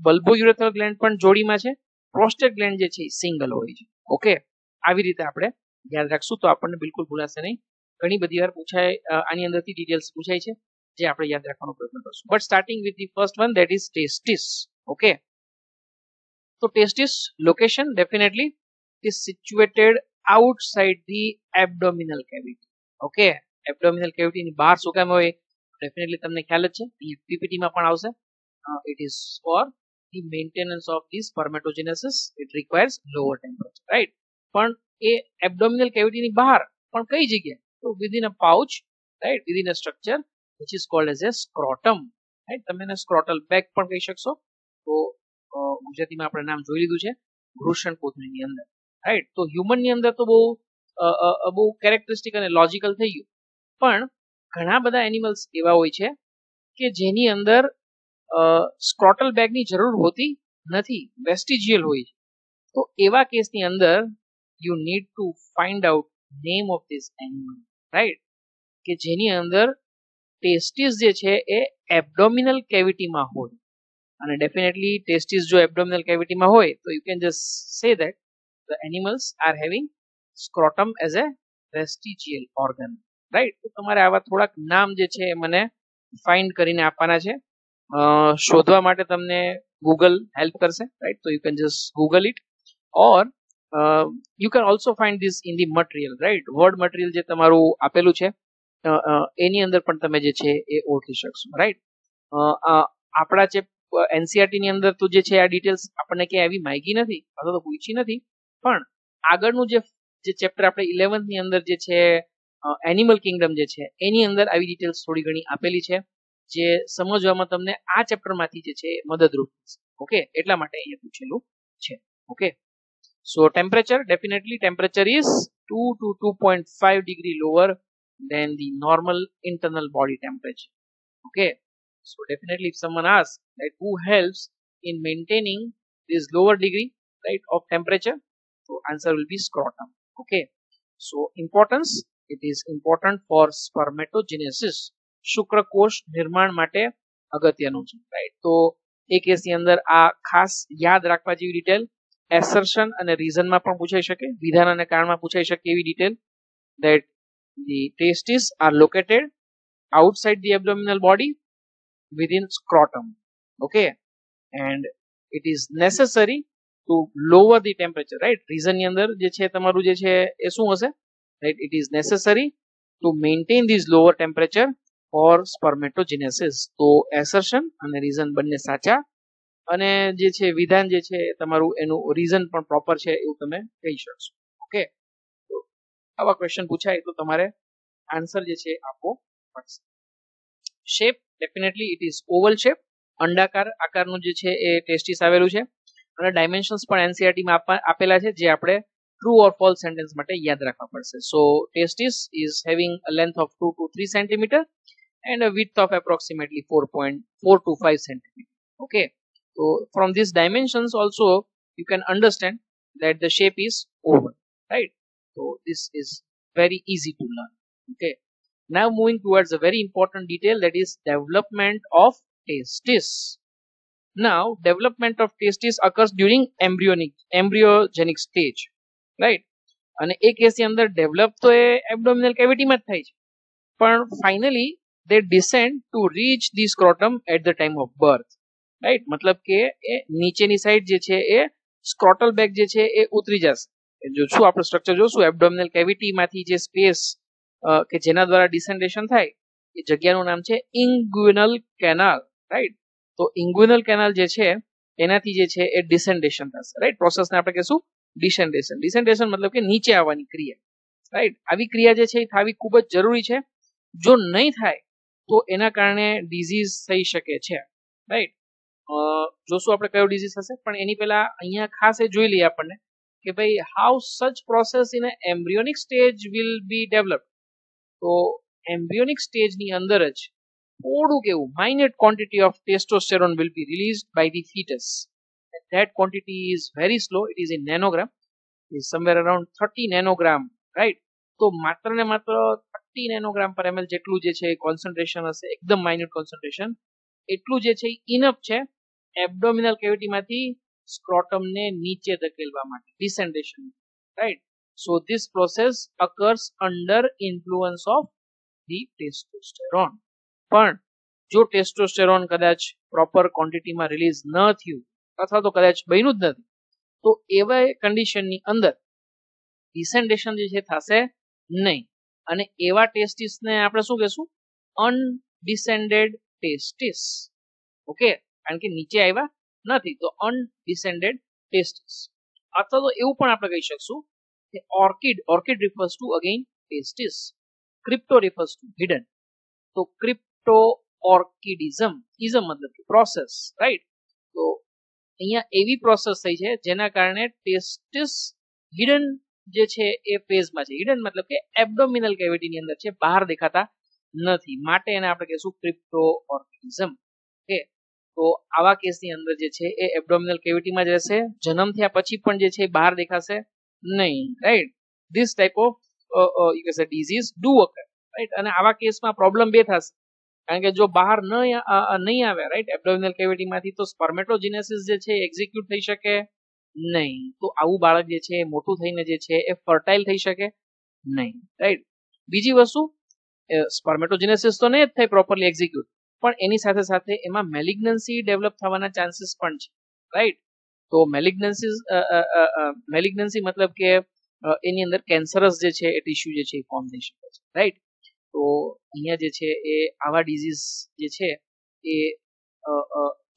બલ્બોયુરેથ્રલ ગ્લેન્ડ પણ જોડીમાં છે. પ્રોસ્ટેટ ગ્લેન્ડ જે છે એ સિંગલ હોય છે. ઓકે? આવી રીતે આપણે યાદ રાખશું. તો આપણને બિલકુલ ભૂલાશે નહીં. ઘણી બધી વાર પૂછાય આની અંદરથી ડિટેલ્સ પૂછાય છે, જે આપણે યાદ રાખવાનો પ્રયત્ન કરશું. But starting with the first one that is testis okay? તો testis location definitely is situated outside the abdominal cavity okay? Abdominal cavity ની બહાર શું કામ હોય? ડેફિનેટલી તમને ખ્યાલ જ છે. અહીંયા પીપીટી માં પણ આવશે. It is for the maintenance of the spermatogenesis it requires lower temperature right પણ એ એબડોમિનલ કેવિટીની બહાર, પણ કઈ જગ્યાએ? તો within a pouch right within a structure which is called as a scrotum right તમે એને સ્ક્રોટલ બેગ પણ કહી શકશો. તો ગુજરાતીમાં આપણે નામ જોઈ લીધું છે વૃષણ કોથળીની અંદર રાઈટ તો હ્યુમનની અંદર તો બહુ બહુ કેરેક્ટરિસ્ટિક અને લોજિકલ થઈ ગયું. પણ ઘણા બધા એનિમલ્સ એવા હોય છે કે જેની અંદર સ્ક્રોટલ બેગની જરૂર હોતી નથી વેસ્ટિજિયલ હોય તો એવા કેસની અંદર you need to find out name of this animal right કે જેની અંદર ટેસ્ટિસ જે છે એ એબડોમિનલ કેવિટીમાં હોય. અને ડેફિનેટલી ટેસ્ટિસ જો એબડોમિનલ કેવિટીમાં હોય, તો you can just say that the animals are having scrotum as a vestigial organ. Right તો તમારે આવા થોડાક નામ જે છે એ મને ફાઇન્ડ કરીને આપવાના છે. શોધવા માટે તમને ગૂગલ હેલ્પ કરશે. રાઈટ તો you can just google it or you can also find this in the material right word material જે તમારું આપેલું છે એની અંદર પણ તમે જે છે એ ઓળખી શકશો. રાઈટ આપણા જે એનસીઆરટી ની અંદર તો જે છે આ ડિટેલ્સ આપણને ક્યાંય એવી માહિતી નથી, અથવા તો પૂછી નથી. પણ આગળનું જે જે ચેપ્ટર આપણે ઇલેવન્થની અંદર જે છે એનિમલ કિંગડમ જે છે, એની અંદર આવી ડિટેલ્સ થોડી ઘણી આપેલી છે, જે સમજવામાં તમને આ ચેપ્ટરમાંથી જે છે મદદરૂપ ઓકે એટલા માટે અહીંયા પૂછેલું છે. Okay so temperature definitely temperature is two to two point five degree lower than the normal internal body temperature okay so definitely if someone as that who helps in maintaining this lower degree, right, of temperature, so answer will be scrotum. Okay? So, importance it is important for spermatogenesis શુક્રકોષ નિર્માણ માટે અગત્યનું છે right તો એ કેસની અંદર આ ખાસ યાદ રાખવા જેવી ડિટેલ એસર્શન અને રીઝનમાં પણ પૂછાઈ શકે વિધાન અને કારણમાં પૂછાઈ શકે એવી detail that the testes are located outside the abdominal body within scrotum okay and it is necessary to lower the temperature right reason ની અંદર જે છે તમારું જે છે એ શું હશે right? It is necessary to maintain this lower temperature for spermatogenesis. તો assertion અને reason બંને સાચા. અને જે છે, વિધાન જે છે, તમારું એનું રીઝન પણ પ્રોપર છે એવું તમે કહી શકશો. ઓકે આવા ક્વેશ્ચન પૂછાય તો તમારે આન્સર જે છે આપવો પડશે. Shape definitely it is oval shape અંડાકાર આકારનું જે છે એ ટેસ્ટિસ આવેલું છે. અને ડાયમેન્શન્સ પણ એનસીઆરટીમાં આપેલા છે, જે આપણે ટ્રુ ઓર ફોલ્સ સેન્ટેન્સ માટે યાદ રાખવા પડશે so testis is having a length of two two three centimetre and a width of approximately 4.4 to 5 centimeter okay so from these dimensions also you can understand that the shape is oval right so this is very easy to learn okay now moving towards a very important detail that is development of testis now development of testis occurs during embryonic embryogenic stage Right? અને એ કેસની અંદર develop તો એ abdominal કેવિટીમાં જ થાય છે. પણ finally they descend to reach the scrotum at the time of birth right મતલબ કે એ નીચેની સાઈડ જે છે એ સ્ક્રોટલ બેગ જે છે એ ઉતરી જશે. જો શું આપણે સ્ટ્રક્ચર જોશું. એબડોમિનલ કેવિટીમાંથી જે સ્પેસ કે જેના દ્વારા ડિસેન્ડેશન થાય, એ જગ્યાનું નામ છે ઇંગ્યુનલ કેનાલ રાઈટ તો ઇંગ્યુનલ કેનાલ જે છે, એનાથી જે છે એ ડિસેન્ડેશન થશે. રાઈટ પ્રોસેસને આપણે કહીશું ડિસેન્ડેશન ડિસેન્ડેશન મતલબ કે નીચે આવવાની ક્રિયા. રાઈટ આવી ક્રિયા જે છે એ થવી ખૂબ જ જરૂરી છે. જો નહીં થાય, તો એના કારણે ડિઝીઝ થઈ શકે છે. રાઈટ જોશું આપણે કયો ડિઝીઝ હશે, પણ એની પહેલા અહીંયા ખાસ એ જોઈ લઈએ આપણને કે ભાઈ how such process in embryonic stage will be develop તો એમ્બ્રિયોનિક સ્ટેજની અંદર જ થોડુંક એવું minute quantity of testosterone will be release by the foetus that quantity is very slow. It is in nanogram. Is somewhere around 30 nanogram, right? તો માત્ર ને માત્ર થર્ટી નેનોગ્રામ પર એમએલ જેટલું જે છે કોન્સન્ટ્રેશન હશે, એકદમ માઇન્યુટ કોન્સન્ટ્રેશન એટલું જે છે ઇનફ છે એબડોમિનલ કેવિટીમાંથી સ્ક્રોટમને નીચે ધકેલવા માટે descendation right so this process occurs under influence of the testosterone પણ જો ટેસ્ટોસ્ટેરોન કદાચ પ્રોપર ક્વોન્ટિટીમાં રિલીઝ ન થયું અથવા તો કદાચ બન્યું જ નથી. તો એવા કન્ડિશનની અંદર ડિસેન્ડેશન જે છે થશે નહીં. અને એવા ટેસ્ટિસને આપણે શું કહેશું? અનડિસેન્ડેડ ટેસ્ટિસ ઓકે કારણ કે નીચે આવ્યા નથી. તો અનડિસેન્ડેડ ટેસ્ટિસ અથવા તો એવું પણ આપણે કહી શકશું કે orchid orchid refers to again testis crypto refers to hidden તો ક્રિપ્ટો ઓર્કિડિઝમ ઇઝમ મતલબ પ્રોસેસ રાઈટ તો અહીંયા એવી પ્રોસેસ થઈ છે જેના કારણે ટેસ્ટિસ હિડન જે છે એ ફેઝમાં છે. હિડન મતલબ કે એબડોમિનલ કેવિટીની અંદર છે, બહાર દેખાતા નથી. માટે એને આપણે કહીશું ક્રિપ્ટો ઓર્ગેનિઝમ ઓકે તો આવા કેસની અંદર જે છે એ એબડોમિનલ કેવિટીમાં જ રહેશે. જન્મ થયા પછી પણ જે છે એ બહાર દેખાશે નહીં. Right this type of you કે ડિઝીઝ ડુ ઓકર રાઈટ અને આવા કેસમાં પ્રોબ્લેમ બે થશે. કારણ કે જો બહાર ન નહીં આવે રાઈટ એબડોમિનલ કેવિટીમાંથી તો સ્પર્મેટોજિનેસિસ જે છે એક્ઝિક્યુટ થઈ શકે નહીં. તો આવું બાળક જે છે મોટું થઈને જે છે, એ ફર્ટાઇલ થઈ શકે નહીં રાઈટ બીજી વસ્તુ સ્પર્મેટોજિનેસિસ તો નહીં જ થાય પ્રોપરલી એક્ઝિક્યુટ પણ એની સાથે સાથે એમાં મેલિગ્નન્સી ડેવલપ થવાના ચાન્સીસ પણ છે રાઈટ તો મેલિગ્નન્સી મેલિગ્નન્સી મતલબ કે એની અંદર કેન્સરસ જે છે, એ ટીસ્યુ જે છે, એ ફોર્મ થઈ શકે છે રાઈટ તો અહીંયા જે છે એ આવા ડિઝીઝ જે છે એ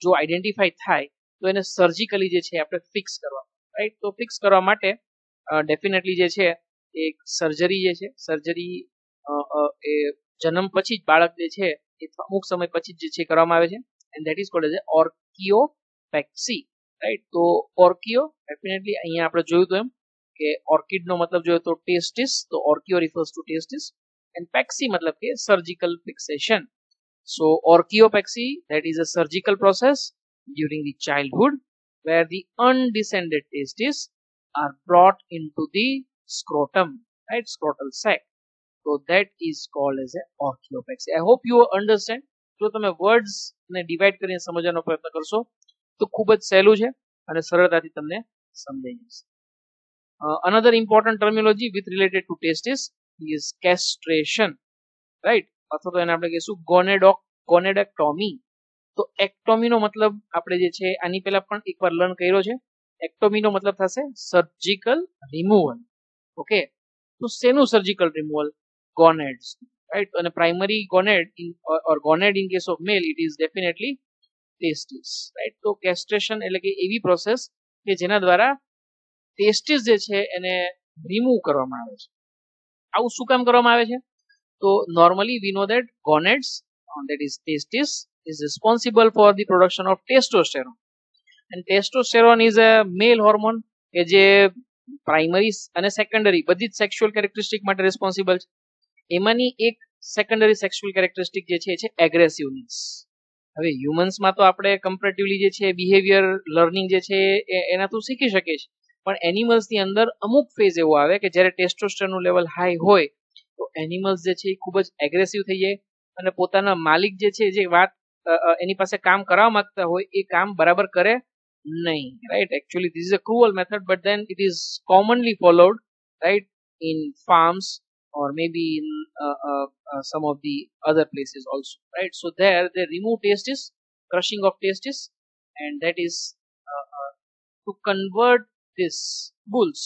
જો આઈડેન્ટિફાઈ થાય, તો એને સર્જિકલી જે છે આપણે ફિક્સ કરવા રાઈટ તો ફિક્સ કરવા માટે ડેફિનેટલી જે છે એક સર્જરી જે છે સર્જરી એ જન્મ પછી જ બાળક જે છે એ અમુક સમય પછી જ જે છે કરવામાં આવે છે and that is called as orchiopexy right તો ઓર્કિયો ડેફિનેટલી અહીંયા આપણે જોયું તો એમ કે ઓર્કિડનો મતલબ જોયો તો ટેસ્ટિસ તો orchio refers to testis and pexy મતલબ કે surgical fixation so orchiopexy that is a surgical process during the childhood where the undescended testes are brought into the scrotum right scrotal sac so that is called as a orchiopexy i hope you understand જો તમે words ને divide કરીને સમજવાનો પ્રયત્ન કરશો તો ખૂબ જ સહેલું છે અને સરળતાથી તમને સમજાઈ જશે another important terminology with related to testis is castration right અથવા તો એને આપણે કહીશું ગોનેડોક ગોનેડેક્ટોમી તો એક્ટોમીનો મતલબ આપણે જે છે, આની પહેલા પણ એકવાર લર્ન કર્યો છે. એક્ટોમીનો મતલબ થશે સર્જિકલ રિમૂવલ ઓકે તો શેનું સર્જિકલ રિમૂવલ ગોનેડ્સ રાઈટ અને primary gonad or gonad in case of male it is definitely testis right તો કેસ્ટ્રેશન એટલે કે એવી પ્રોસેસ કે જેના દ્વારા ટેસ્ટિસ જે છે, એને રિમૂવ કરવામાં આવે છે. આવું શું કામ કરવામાં આવે છે? તો normally we know that gonads that is testis, is responsible for the production of testosterone. And testosterone is a male hormone કે જે પ્રાઇમરી અને સેકન્ડરી બધી જ સેક્સ્યુઅલ કેરેક્ટરિસ્ટિક માટે રિસ્પોન્સિબલ છે. એમાંની એક સેકન્ડરી સેક્સ્યુઅલ કેરેક્ટરિસ્ટિક જે છે, એ છે એગ્રેસિવનેસ હવે હ્યુમન્સમાં તો આપણે કમ્પેરેટિવલી જે છે બિહેવિયર લર્નિંગ જે છે એના તો શીખી શકીએ છીએ. પણ એનિમલ્સની અંદર અમુક ફેઝ એવો આવે કે જ્યારે ટેસ્ટોસ્ટરનું લેવલ હાઈ હોય તો એનિમલ્સ જે છે એ ખૂબ જ એગ્રેસિવ થઈ જાય અને પોતાના માલિક જે છે જે વાત એની પાસે કામ કરાવવા માંગતા હોય એ કામ બરાબર કરે નહીં right actually this is a cruel method but then it is commonly followed right in farms or maybe in uh, uh, uh, some of the other places also right? So there they remove testis crushing of testis and that is to convert this bulls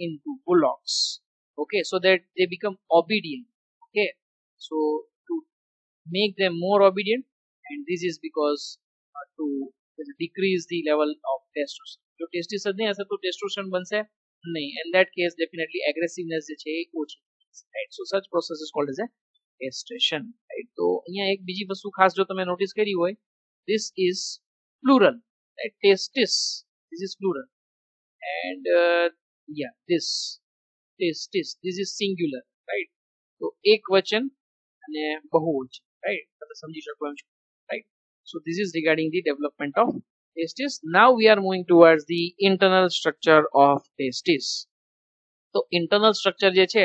into bullocks okay so that they become obedient okay so to make them more obedient and this is because uh, to decrease the level of testosterone જો testis જ નહીં હશે તો testosterone બનશે નહીં and that case definitely aggressiveness જે છે એ ઓછી right so such process is called as a castration right તો અહીંયા એક બીજી વસ્તુ ખાસ જો તમે નોટિસ કરી હોય this is plural right testis this is uh, and yeah this this this is singular right તો એક વચન અને બહુવચન right? તમે સમજી શકો એમ છો right? So this is regarding the development of testis. Now we are moving towards the internal structure of testis. તો ઇન્ટરનલ સ્ટ્રક્ચર જે છે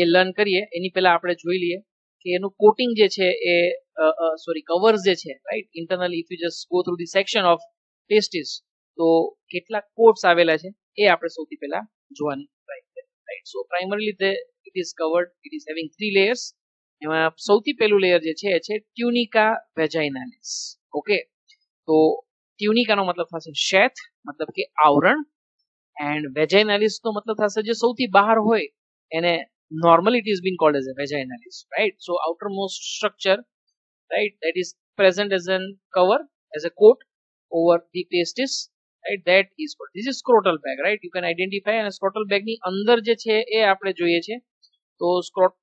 એ લર્ન કરીએ એની પહેલા આપણે જોઈ લઈએ કે એનું કોટિંગ જે છે એ સોરી કવર્સ જે છે right internally if you just go through the section of testis તો કેટલા કોડ્સ આવેલા છે એ આપણે સૌથી પહેલા જોવાની ટ્રાય કરીએ. Right so primarily it is covered it is having three layers એમાં સૌથી પહેલું લેયર જે છે, એ છે ટ્યુનિકા વેજાઇનાલિસ ઓકે તો ટ્યુનિકાનો મતલબ થશે શેથ, મતલબ કે આવરણ. એન્ડ વેજાઇનાલિસ નો મતલબ થશે જે સૌથી બહાર હોય, એને normally it is been called as a vaginalis. Right? So, outermost structure, right? That is present as an cover, as a coat over the testis right? That is what, this is bag bag you can identify અને સ્ક્રોટલ bag ની અંદર જે છે એ આપણે જોઈએ છે. તો Scott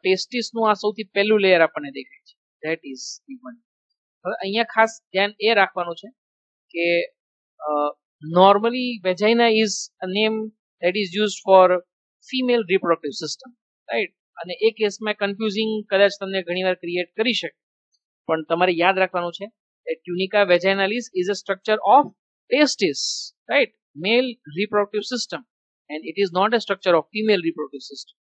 ટેસ્ટિસનું આ સૌથી પહેલું લેયર આપણને દેખાય છે. ધેટ ઇઝ વન હવે અહીંયા ખાસ ધ્યાન એ રાખવાનું છે કે normally vagina is a name that is use for female reproductive system right અને એ કેસમાં કન્ફ્યુઝિંગ કદાચ તમને ઘણીવાર ક્રિએટ કરી શકે. પણ તમારે યાદ રાખવાનું છે that tunica vaginalis is a structure of testis right, male reproductive system. And it is not a structure of female reproductive system.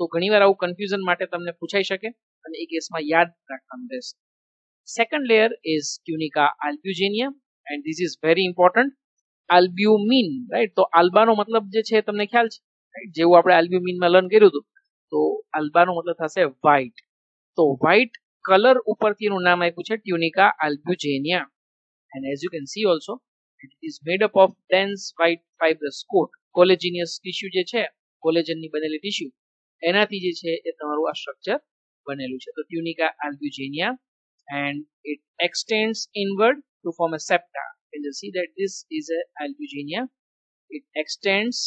તો ઘણીવાર આવું કન્ફ્યુઝન માટે તમને પૂછાઈ શકે અને એ કેસમાં યાદ રાખવાનું રહેશે. Second layer is tunica albuginea and this is very important albumin right તો આલ્બાનો મતલબ જે છે તમને ખ્યાલ છે રાઈટ જેવું આપણે આલ્બ્યુમિનમાં લર્ન કર્યું હતું. તો આલ્બાનો મતલબ થશે વ્હાઇટ તો વ્હાઇટ કલર ઉપરથી એનું નામ આપ્યું છે tunica albuginea and as you can see also it is made up of dense white fibrous coat collagenous tissue જે છે કોલેજનની બનેલી ટીશ્યુ એનાથી જે છે, એ તમારું આ સ્ટ્રક્ચર બનેલું છે. તો tunica albuginea and it extends inward to form a septa. You can see that this is a albugenia it extends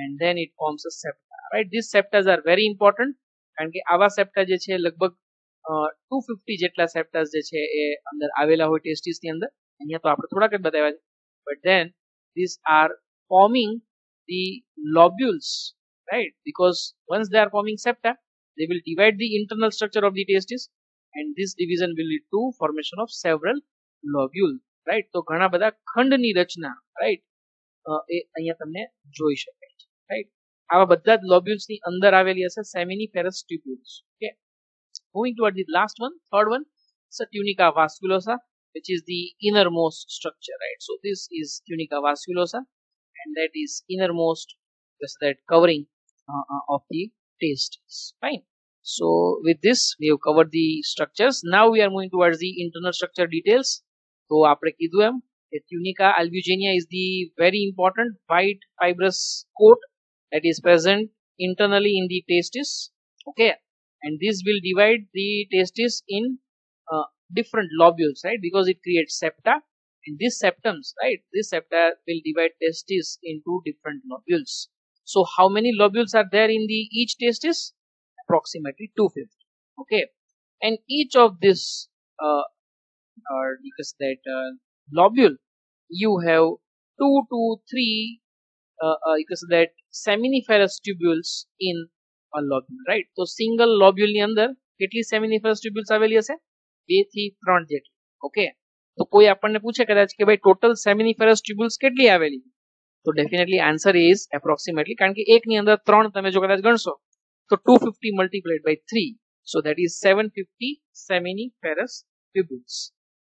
and then it forms a septa. Right? These septas are very important. કારણ કે આવા સેપ્ટા જે છે, લગભગ two fifty જેટલા સેપ્ટાસ જે છે, એ અંદર આવેલા હોય ટેસ્ટિસની અંદર. અહીંયા તો આપણે થોડાક જ બતાવ્યા છે. but then this are forming the lobules right because once they are forming septa they will divide the internal structure of the testis and this division will lead to formation of several lobule right તો ઘણા બધા ખંડની રચના right એ અહીંયા તમને જોઈ શકાય છે right આવા બધા જ લોબ્યુલ્સ ની અંદર આવેલી હશે seminiferous tubules okay moving toward the last one third one so tunica vasculosa which is the innermost structure right so this is tunica vasculosa and that is innermost just that covering uh, uh, of the testes fine so with this we have covered the structures now we are moving towards the internal structure details તો આપણે કીધું એમ કે tunica albuginea is the very important white fibrous coat that is present internally in the testis okay and this will divide the testis in uh, different lobules right because it creates septa and these septums right this septa will divide testis into different lobules so how many lobules are there in the each testis approximately 250 okay and each of this uh, or because that uh, lobule you have two to three uh, uh, because that seminiferous tubules in a lobule right તો single લોબ્યુલ ની અંદર કેટલી સેમિનિફરસ ટ્યુબ્યુલ્સ આવેલી હશે બેથી ત્રણ જેટલી. Okay તો કોઈ આપણને પૂછે કદાચ કે ભાઈ ટોટલ સેમિનિફેરસ ટ્યુબ્યુલ્સ કેટલી આવેલી? તો ડેફિનેટલી આન્સર ઇઝ એપ્રોક્સિમેટલી કારણ કે એકની અંદર ત્રણ તમે જો કદાચ ગણશો, તો two fifty multiplied by three so that is seven fifty seminiferous tubules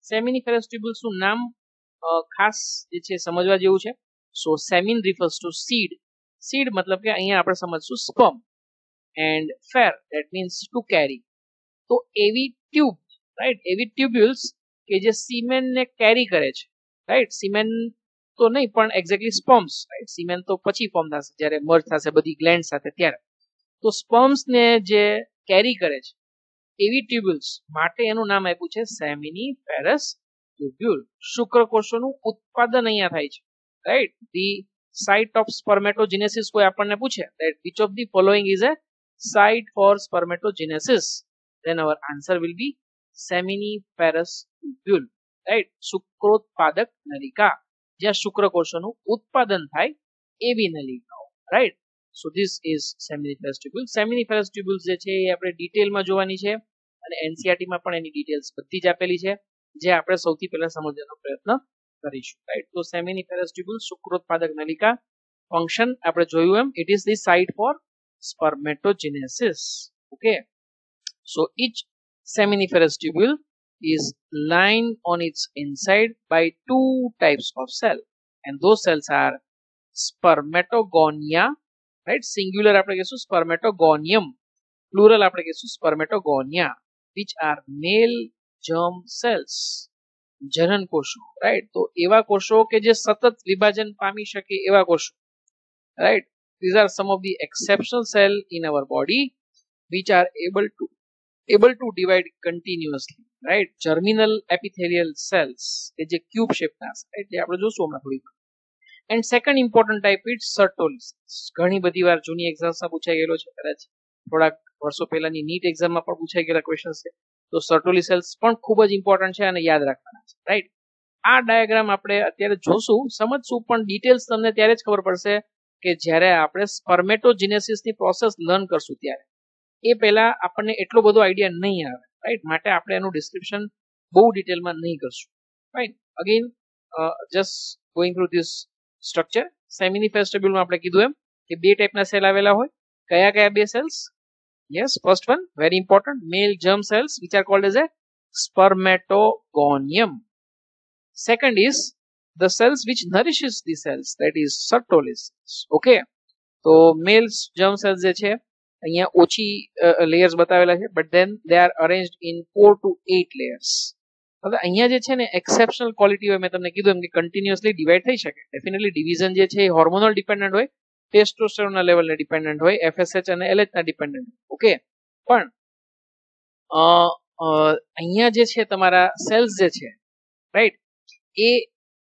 seminiferous ટ્યુબ્યુલ્સનું નામ ખાસ જે છે સમજવા જેવું છે. So semen refers to seed seed મતલબ કે અહીંયા આપણે સમજશું sperm and fer that means to carry તો એવી ટ્યુબ રાઈટ એવી ટ્યુબ્યુલ્સ કે જે સિમેન્ટને કેરી કરે છે. રાઈટ સિમેન્ટ તો નહીં, પણ એક્ઝેક્ટલી સ્પમ્સ રાઈટ સિમેન્ટ તો પછી ફોર્મ થશે, જ્યારે મર્જ થશે બધી ગ્લેન્ડ સાથે ત્યારે. તો સ્પમ્સને જે કેરી કરે છે, એવી ટ્યુબ્યુલ્સ માટે એનું નામ આપ્યું છે સેમિની ફેરસ ટ્યુબ્યુલ શુક્રકોષોનું ઉત્પાદન અહીંયા થાય છે. Right the site of spermatogenesis કોઈ આપણને પૂછે that which of the following is a site for spermatogenesis? Then our answer will be tubule right? શુક્રોત્પાદક નલિકા, જ્યાં શુક્રકોષોનું ઉત્પાદન થાય એવી નલિકાઓ right so this is seminiferous tubule seminiferous tubules જે છે એ આપણે ડિટેલમાં જોવાની છે અને એનસીઆરટી માં પણ એની ડિટેલ્સ બધી જ આપેલી છે, જે આપણે સૌથી પહેલા સમજવાનો પ્રયત્ન કરીશું રાઈટ તો સેમિનિફેરસ ટ્યુબ્યુલ શુક્રોત્પાદક નલિકા, ફંક્શન આપણે જોયું એમ it is the site for spermatogenesis, okay? So, each seminiferous tubule is lined on its inside by two types of cell and those cells are spermatogonia right singular આપણે કહીશું spermatogonium plural આપણે કહીશું spermatogonia which are male germ cells જનન કોષો right તો એવા કોષો કે જે સતત વિભાજન પામી શકે એવા કોષો right these are some of the exceptional cell in our body which are able to able to divide continuously, right? Germinal epithelial cells, કે જે ક્યુબ શેપના right જે આપણે જોશું હમણાં થોડીક and second important type it Sertoli cells ઘણી બધી વાર જૂની એક્ઝામ્સમાં પૂછાઈ ગયેલો છે, કદાચ થોડાક વર્ષો પહેલાની નીટ એક્ઝામમાં પણ પૂછાઈ ગયેલા ક્વેશ્ચન છે. તો સર્ટોલી સેલ્સ પણ ખૂબ જ ઇમ્પોર્ટન્ટ છે અને યાદ રાખવાના છે રાઈટ આ ડાયાગ્રામ આપણે અત્યારે જોશું. સમજશું, પણ ડિટેલ્સ તમને ત્યારે જ ખબર પડશે કે જ્યારે આપણે સ્પર્મેટોજિનેસિસની પ્રોસેસ લર્ન કરશું ત્યારે. એ પહેલા આપણને એટલો બધો આઈડિયા નહીં આવે રાઈટ માટે આપણે એનું ડિસ્ક્રિપ્શન બહુ ડિટેલમાં નહીં કરશું right again just going through this structure સેમિની ફેસ્ટેબ્યુલમાં આપણે કીધું એમ કે બે ટાઈપના સેલ આવેલા હોય, કયા કયા બે cells yes first one very important male germ cells which are called as a spermatogonium. Second is the cells which nourishes the cells, that is sertolysis okay? તો મેલ્સ જર્મ સેલ્સ જે છે અહીંયા ઓછી લેયર્સ બતાવેલા છે but then they are arrange in four to eight layers હવે અહીંયા જે છે ને એક્સેપ્શનલ ક્વોલિટી હોય, મેં તમને કીધું એમ કે કન્ટિન્યુઅસલી ડિવાઈડ થઈ શકે. ડેફિનેટલી ડિવિઝન જે છે એ હોર્મોનલ ડિપેન્ડન્ટ હોય ટેસ્ટોસ્ટેરોનના લેવલને ડિપેન્ડન્ટ હોય એફએસએચ અને એલએચના ડિપેન્ડન્ટ ઓકે પણ અહીંયા જે છે તમારા સેલ્સ જે છે રાઈટ એ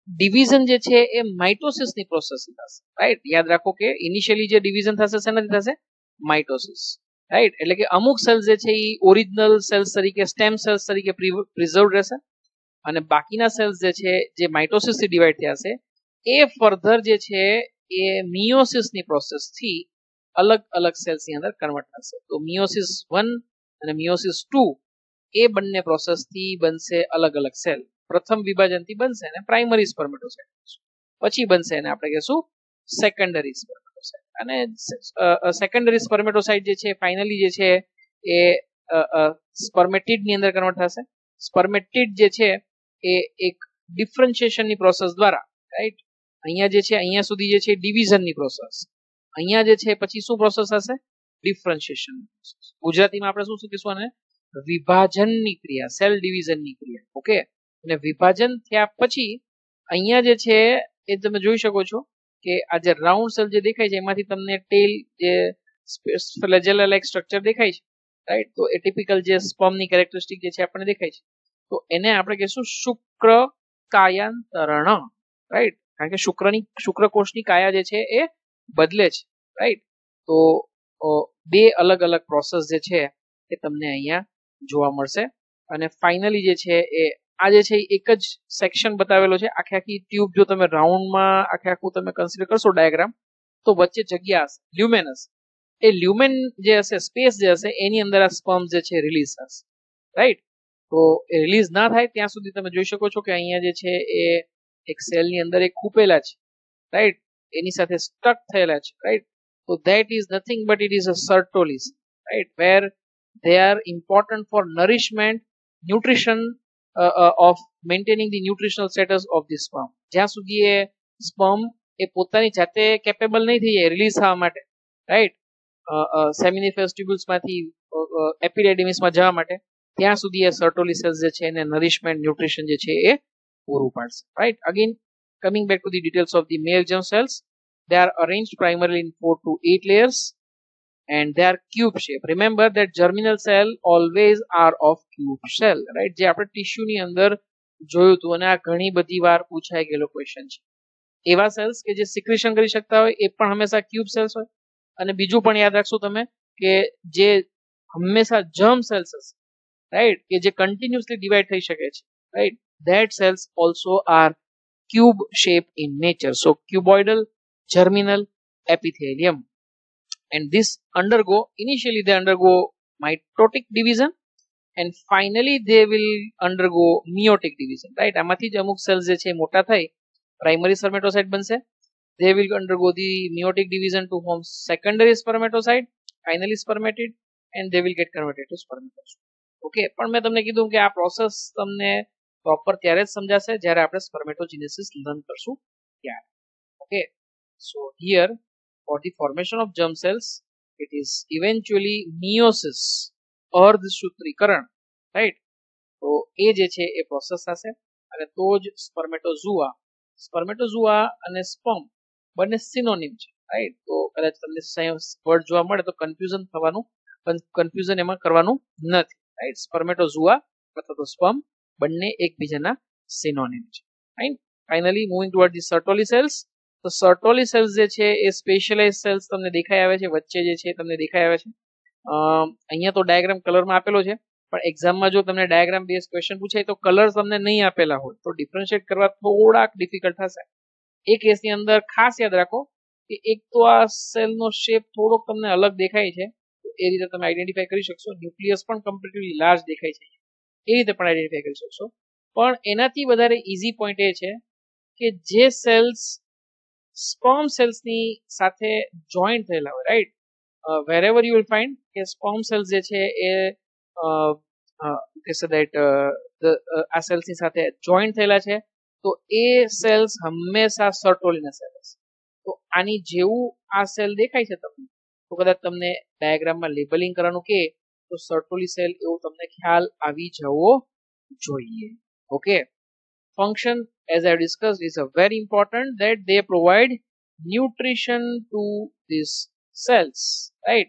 ડિવિઝન જે છે એ માઇટોસિસની પ્રોસેસ થશે રાઈટ યાદ રાખો કે ઇનિશિયલી જે ડિવિઝન થશે, શેનાથી થશે? માઇટોસિસ રાઈટ એટલે કે અમુક સેલ્સ જે છે એ ઓરિજિનલ સેલ્સ તરીકે સ્ટેમ સેલ્સ તરીકે પ્રિઝર્વ રહેશે. અને બાકીના સેલ્સ જે છે, જે માઇટોસિસથી ડિવાઈડ થયા છે, એ ફર્ધર જે છે, એ મિયોસિસની પ્રોસેસથી અલગ અલગ સેલ્સની અંદર કન્વર્ટ થશે. તો મિયોસિસ વન અને મિયોસિસ ટુ એ બંને પ્રોસેસથી બનશે અલગ અલગ સેલ પ્રથમ વિભાજનથી બનશે ને પ્રાઇમરી સ્પર્મેટોસાઇટ પછી બનશે એને આપણે કહીશું સેકન્ડરી સ્પર્મેટોસાઇટ અને સેકન્ડરી સ્પર્મેટોસાઇટ જે છે ફાઇનલી જે છે, એ સ્પર્મેટિડની અંદર કન્વર્ટ થશે. સ્પર્મેટિડ જે છે, એ એક ડિફરન્શિએશનની પ્રોસેસ દ્વારા રાઈટ અહીંયા જે છે, અહીંયા સુધી જે છે ડિવિઝનની પ્રોસેસ અહીંયા જે છે, પછી શું પ્રોસેસ હશે? ડિફરન્શિએશન ગુજરાતીમાં આપણે શું કહીશું આને? વિભાજનની ક્રિયા સેલ ડિવિઝનની ક્રિયા. ઓકે અને વિભાજન થયા પછી, અહીંયા જે છે, એ તમે જોઈ શકો છો કે આ જે રાઉન્ડ સેલ જે દેખાય છે, એમાંથી તમને ટેલ જે ફ્લેજેલા લાઇક સ્ટ્રક્ચર દેખાય છે રાઈટ તો એ ટિપિકલ જે સ્પર્મની કેરેક્ટરિસ્ટિક જે છે આપણને દેખાય છે. તો એને આપણે કહીશું શુક્ર કાયાંતરણ રાઈટ કારણ કે શુક્રની શુક્રકોષની કાયા જે છે, એ બદલે છે રાઈટ તો બે અલગ અલગ પ્રોસેસ જે છે, એ તમને અહીંયા જોવા મળશે. અને ફાઇનલી જે છે, એ આ જે છે એક જ સેક્શન બતાવેલો છે. આખી આખી ટ્યુબ જો તમે રાઉન્ડમાં આખે આખું તમે કન્સિડર કરશો ડાયાગ્રામ તો વચ્ચે જગ્યા હશે. લ્યુમેનસ એ લ્યુમેન જે હશે સ્પેસ જે હશે, એની અંદર આ સ્પર્મ જે છે રિલીઝ થશે. રાઈટ તો એ રિલીઝ ના થાય ત્યાં સુધી તમે જોઈ શકો છો કે અહીંયા જે છે એ એક સેલની અંદર એક ખૂપેલા છે. રાઈટ એની સાથે સ્ટક થયેલા છે. રાઈટ તો that is nothing but it is a Sertoli's right where they are important for nourishment, nutrition uh, uh, of maintaining the nutritional status of the sperm જ્યાં સુધી એ સ્પર્મ એ પોતાની જાતે કેપેબલ નહીં થઈ જાય રિલીઝ થવા માટે રાઈટ સેમિનિફેસ ટ્યુબ્યુલ્સમાંથી એપિડેડિમિસમાં જવા માટે ત્યાં સુધી એ સર્ટોલી સેલ્સ જે છે એને નરિશમેન્ટ ન્યુટ્રિશન જે છે એ પૂરું પાડશે right again coming back to the details of the male germ cells they are arranged primarily in 4 to 8 layers and they are cube shape. Remember that germinal cell always are of cube shell, right? જે આપણે tissue ની અંદર જોયું હતું અને આ ઘણી બધી વાર પૂછાઈ ગયેલો ક્વેશ્ચન છે. એવા સેલ્સ કે જે સિક્રેશન કરી શકતા હોય એ પણ હંમેશા ક્યુબ સેલ્સ હોય. અને બીજું પણ યાદ રાખશો તમે કે જે હંમેશા જર્મ સેલ્સ હશે રાઈટ કે જે કન્ટિન્યુઅસલી ડિવાઈડ થઈ શકે છે right that cells also are cube shape in nature so cuboidal germinal, epithelium. And this undergo initially they undergo mitotic division and finally they will undergo meiotic division right આમાંથી જ અમુક cells જે છે મોટા થઈ પ્રાઇમરી સ્પર્મેટોસાઇટ બનશે they will undergo the meiotic division to form secondary spermatocyte finally spermatid and they will get converted to spermatozoa okay પણ મેં તમને કીધું કે આ પ્રોસેસ તમને પ્રોપર ત્યારે જ સમજાશે જ્યારે આપણે સ્પર્મેટોજિનેસિસ લર્ન કરશું ત્યારે okay so here for the formation of germ cells, it is eventually meiosis અર્ધસૂત્રીકરણ રાઈટ તો એ જે છે એ પ્રોસેસ થશે. અને તો જ સ્પર્મેટોઝુઆ સ્પર્મેટોઝુઆ અને સ્પર્મ બંને સિનોનિમ છે રાઈટ તો કદાચ તમને વર્ડ જોવા મળે તો કન્ફ્યુઝન થવાનું કન્ફ્યુઝન એમાં કરવાનું નથી રાઈટ સ્પર્મેટોઝુઆ અથવા તો સ્પર્મ બંને એકબીજાના સિનોનિમ છે right finally moving toward the Sertoli cells તો સર્ટોલી સેલ્સ જે છે એ સ્પેશિયલાઇઝ સેલ્સ તમને દેખાઈ આવે છે, વચ્ચે જે છે તમને દેખાઈ આવે છે. અહીંયા તો ડાયાગ્રામ કલરમાં આપેલો છે, પણ એક્ઝામમાં જો તમને ડાયાગ્રામ બેઝ ક્વેશ્ચન પૂછાય તો કલર તમને નહીં આપેલા હોય, તો ડિફરન્શિએટ કરવા થોડાક ડિફિકલ્ટ થશે એ કેસની અંદર ખાસ યાદ રાખો કે એક તો આ સેલનો શેપ થોડોક તમને અલગ દેખાય છે એ રીતે તમે આઈડેન્ટિફાઈ કરી શકશો ન્યુક્લિયસ પણ કમ્પેરેટિવલી લાર્જ દેખાય છે. એ રીતે પણ આઈડેન્ટિફાઈ કરી શકશો. પણ એનાથી વધારે ઇઝી પોઈન્ટ એ છે કે જે સેલ્સ સ્પર્મ સેલ્સની સાથે જોઈન્ટ થયેલા હોય right wherever you will find કે સ્પર્મ સેલ્સ જે છે એ કહેશે દેટ આ સેલ્સની સાથે જોઈન્ટ થયેલા છે, તો એ સેલ્સ હંમેશા સર્ટોલીના સેલ હશે. તો આની જેવું આ સેલ દેખાય છે તમને, તો કદાચ તમને ડાયાગ્રામમાં લેબલિંગ કરવાનું કે, તો સર્ટોલી સેલ એવું તમને ખ્યાલ આવી જવો જોઈએ. Okay function as I discussed is a very important that they provide nutrition to these cells right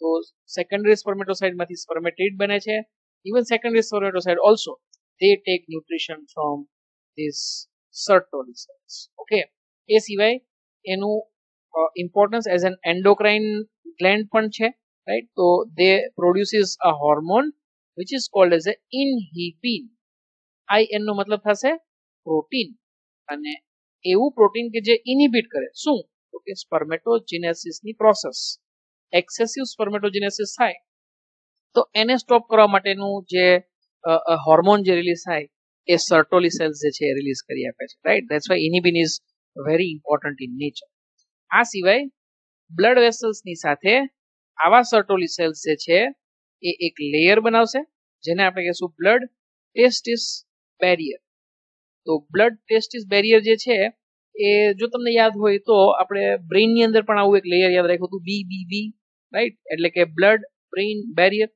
so secondary spermatocyte માંથી spermatid બને છે even secondary spermatocyte also they take nutrition from these Sertoli cells okay એ સિવાય એનું importance as an endocrine gland પણ છે right so they produces a hormone which is called as a inhibin IN નો મતલબ થશે protein. અને એવું protein કે જે ઇનિબિટ કરે. શું? તો કે સ્પર્મેટોજિનેસિસની પ્રોસેસ એક્સેસિવ સ્પર્મેટોજિનેસિસ થાય. તો એને સ્ટોપ કરવા માટેનું જે હોર્મોન જે રિલીઝ થાય, એ સર્ટોલી સેલ્સ જે છે રિલીઝ કરી આપે છે. Right that's why inhibin is very important in nature આ સિવાય બ્લડ વેસલ્સની સાથે આવા સર્ટોલી સેલ્સ જે છે, એ એક લેયર બનાવશે. જેને આપણે કહીશું બ્લડ ટેસ્ટિસ બેરિયર તો બ્લડ ટેસ્ટિસ બેરિયર જે છે, એ જો તમને યાદ હોય તો આપણે બ્રેઇનની અંદર પણ આવું એક લેયર યાદ રાખ્યું હતું બી બી બી રાઈટ એટલે કે બ્લડ બ્રેઇન બેરિયર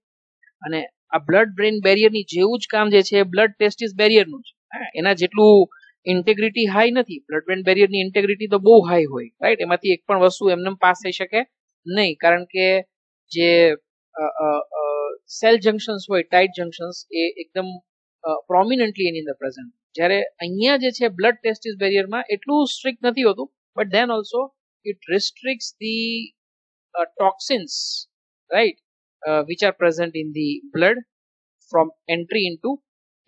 અને આ બ્લડ બ્રેઇન બેરિયરની જેવું જ કામ જે છે બ્લડ ટેસ્ટિસ બેરિયરનું છે એના જેટલું ઇન્ટેગ્રિટી હાઈ નથી બ્લડ બ્રેન બેરિયરની ઇન્ટેગ્રિટી તો બહુ હાઈ હોય રાઈટ એમાંથી એક પણ વસ્તુ એમને પાસ થઈ શકે નહીં, કારણ કે જે સેલ જંક્શન્સ હોય ટાઈટ જંક્શન્સ એ એકદમ પ્રોમિનન્ટલી એની અંદર પ્રેઝન્ટ જ્યારે અહીંયા જે છે બ્લડ ટેસ્ટિસ બેરિયરમાં એટલું સ્ટ્રિક્ટ નથી હોતું but then also it restricts the toxins right which are present in the blood from entry into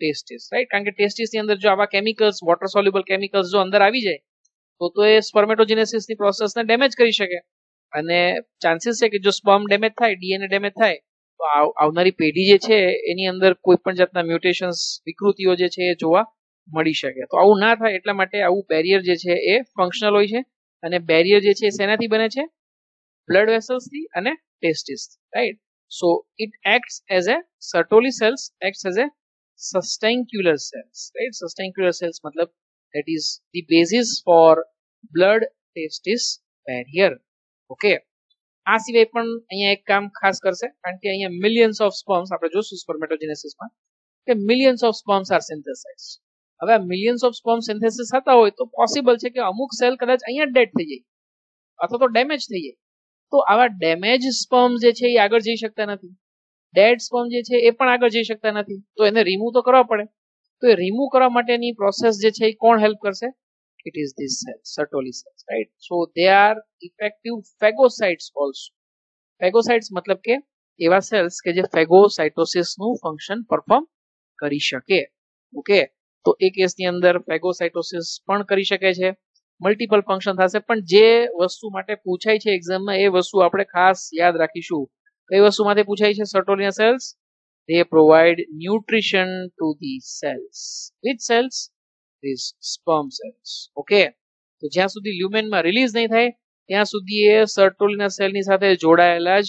testis right કારણ કે ટેસ્ટિસની અંદર જો આવા કેમિકલ્સ વોટર સોલ્યુબલ કેમિકલ્સ જો અંદર આવી જાય, તો તો એ સ્પર્મેટોજિનેસિસની પ્રોસેસને ડેમેજ કરી શકે. અને ચાન્સીસ છે કે જો સ્પર્મ ડેમેજ થાય ડીએનએ ડેમેજ થાય તો આવનારી પેઢી જે છે, એની અંદર કોઈ પણ જાતના મ્યુટેશન્સ વિકૃતિઓ જે છે એ જોવા મળી શકે. તો આવું ના થાય એટલા માટે આવું બેરિયર જે છે એ ફંક્શનલ હોય છે અને બેરિયર જે છે એ શેનાથી બને છે? બ્લડ વેસલ્સથી અને testis right so it acts as a Sertoli cells acts as a sustentacular cells right sustentacular cells મતલબ that is the basis for blood testis barrier okay આ સિવાય પણ અહીંયા એક કામ ખાસ કરશે, કારણ કે અહીંયા મિલિયન્સ ઓફ સ્પર્મ્સ આપણે જોશું સ્પર્મેટોજેનેસિસમાં કે millions of sperms are synthesize હવે આ મિલિયન્સ ઓફ સ્પર્મ સિન્થેસિસ થતા હોય તો પોસિબલ છે કે અમુક સેલ કદાચ અહીંયા ડેડ થઈ જાય, અથવા તો ડેમેજ થઈ જાય. તો આવા ડેમેજ સ્પર્મ જે છે એ આગળ જઈ શકતા નથી. ડેડ સ્પર્મ જે છે એ પણ આગળ જઈ શકતા નથી. તો એને રિમૂવ તો કરવા પડે. તો એ રિમૂવ કરવા માટેની પ્રોસેસ જે છે એ કોણ હેલ્પ કરશે? It is these cells sertoli cells, right? So, they are effective phagocytes also. Phagocytes મતલબ કે એવા સેલ્સ કે જે ફેગોસાઇટોસિસનું ફંક્શન પરફોર્મ કરી શકે. ઓકે તો એ કેસની અંદર ફેગોસાઇટોસિસ પણ કરી શકે છે. મલ્ટિપલ ફંક્શન થશે. પણ જે વસ્તુ માટે પૂછાય છે એક્ઝામમાં એ વસ્તુ આપણે ખાસ યાદ રાખીશું. કઈ માટે પૂછાય છે Sertoli cells they provide nutrition to the cells. Which cells? These sperm cells. Okay? તો જ્યાં સુધી લ્યુમેનમાં રિલીઝ નહીં થાય, ત્યાં સુધી એ સર્ટોલિના સેલની સાથે જોડાયેલા જ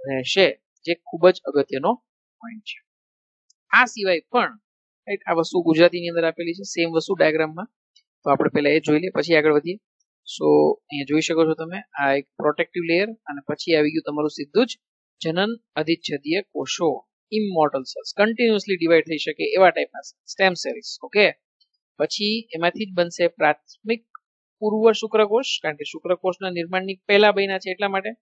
રહેશે. જે ખૂબ જ અગત્યનો પોઈન્ટ છે. આ સિવાય પણ રાઈટ આ વસ્તુ ગુજરાતીની અંદર આપેલી છે સેમ વસ્તુ ડાયાગ્રામમાં તો આપણે પહેલા એ જોઈ લઈએ, પછી આગળ વધીએ. સો અહીંયા જોઈ શકો છો તમે, આ એક પ્રોટેક્ટિવ લેયર અને પછી આવી ગયું તમારું સીધું જ જનન અધિચ્છદીય કોષો. ઇમોર્ટલ સેલ્સ કન્ટિન્યુઅસલી ડિવાઈડ થઈ શકે એવા ટાઈપના સ્ટેમ સેલ્સ ઓકે પછી એમાંથી જ બનશે પ્રાથમિક પૂર્વ શુક્રકોષ, કારણ કે શુક્રકોષના નિર્માણની પહેલા બન્યા છે એટલા માટે.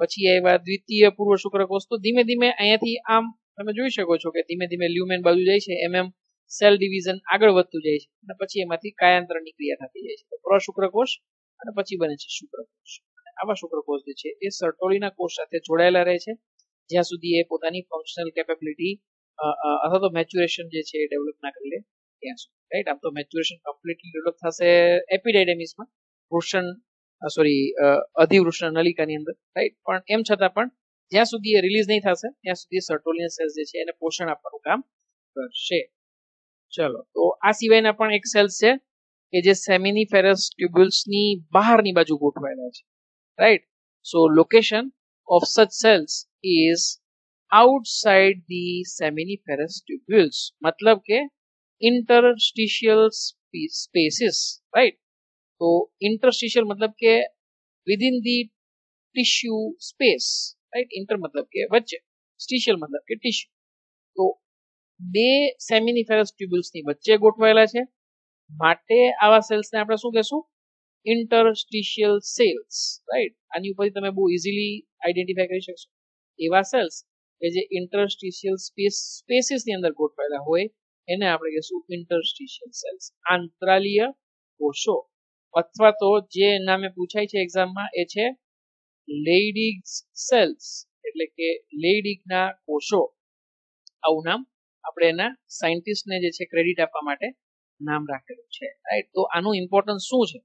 પછી આવ્યા દ્વિતીય પૂર્વ શુક્રકોષ. તો ધીમે ધીમે અહીંયાથી આમ તમે જોઈ શકો છો કે ધીમે ધીમે લ્યુમેન બાજુ જાય છે, એમ એમ સેલ ડિવિઝન આગળ વધતું જાય છે. અને પછી એમાંથી કાયાંતરની ક્રિયા થતી જાય છે. તો પ્રશુક્રકોષ અને પછી બને છે શુક્રકોષ. આવા શુક્રકોષ જે છે એ સર્ટોલીના કોષ સાથે જોડાયેલા રહે છે. જ્યાં સુધી એ પોતાની ફંક્શનલ કેપેબિલિટી અથવા તો મેચ્યુરેશન જે છે એ ડેવલપ ના કરી લે. ત્યાં રાઈટ આમ તો મેચ્યુરેશન કમ્પ્લીટલી ડેવલપ થશે એપિડાયડેમિસમાં વૃષણ સોરી અધિવૃષણ નલિકાની અંદર. રાઈટ પણ એમ છતાં પણ જ્યાં સુધી એ રિલીઝ નહીં થશે, ત્યાં સુધી સર્ટોલિયન સેલ્સ જે છે એને પોષણ આપવાનું કામ કરશે. ચલો, તો આ સિવાયના પણ એક સેલ્સ છે કે જે સેમિનીફેરસ ટ્યુબ્યુલ્સની બહારની બાજુ ગોઠવાયેલા છે. Right so location of such cells is outside the seminiferous tubules મતલબ કે ઇન્ટરસ્ટિશિયલ સ્પેસીસ રાઈટ તો ઇન્ટરસ્ટિશિયલ મતલબ કે within the tissue space right inter મતલબ કે વચ્ચે સ્ટિશિયલ મતલબ કે ટિશ્યુ તો બે સેમિનિફેરસ ટ્યુબ્યુલ્સની વચ્ચે ગોઠવાયેલા છે. માટે આવા સેલ્સને આપણે શું કહેશું? ઇન્ટરસ્ટિશિયલ સેલ્સ રાઈટ આની ઉપર તમે બહુ ઇઝીલી આઈડેન્ટિફાઈ કરી શકશો. એવા સેલ્સ કે જે ઇન્ટરસ્ટિશિયલ સ્પેસ સ્પેસીસની અંદર ગોઠવાયેલા હોય એને આપણે કહીશું ઇન્ટરસ્ટિશિયલ સેલ્સ આંતરાલીય કોષો. અથવા તો જે નામે પૂછાય છે એક્ઝામમાં એ છે લેઇડિગ સેલ્સ એટલે કે લેડીગના કોષો. આવું નામ આપણે એના સાયન્ટિસ્ટને જે છે ક્રેડિટ આપવા માટે નામ રાખેલું છે. રાઈટ તો આનું ઇમ્પોર્ટન્સ શું છે?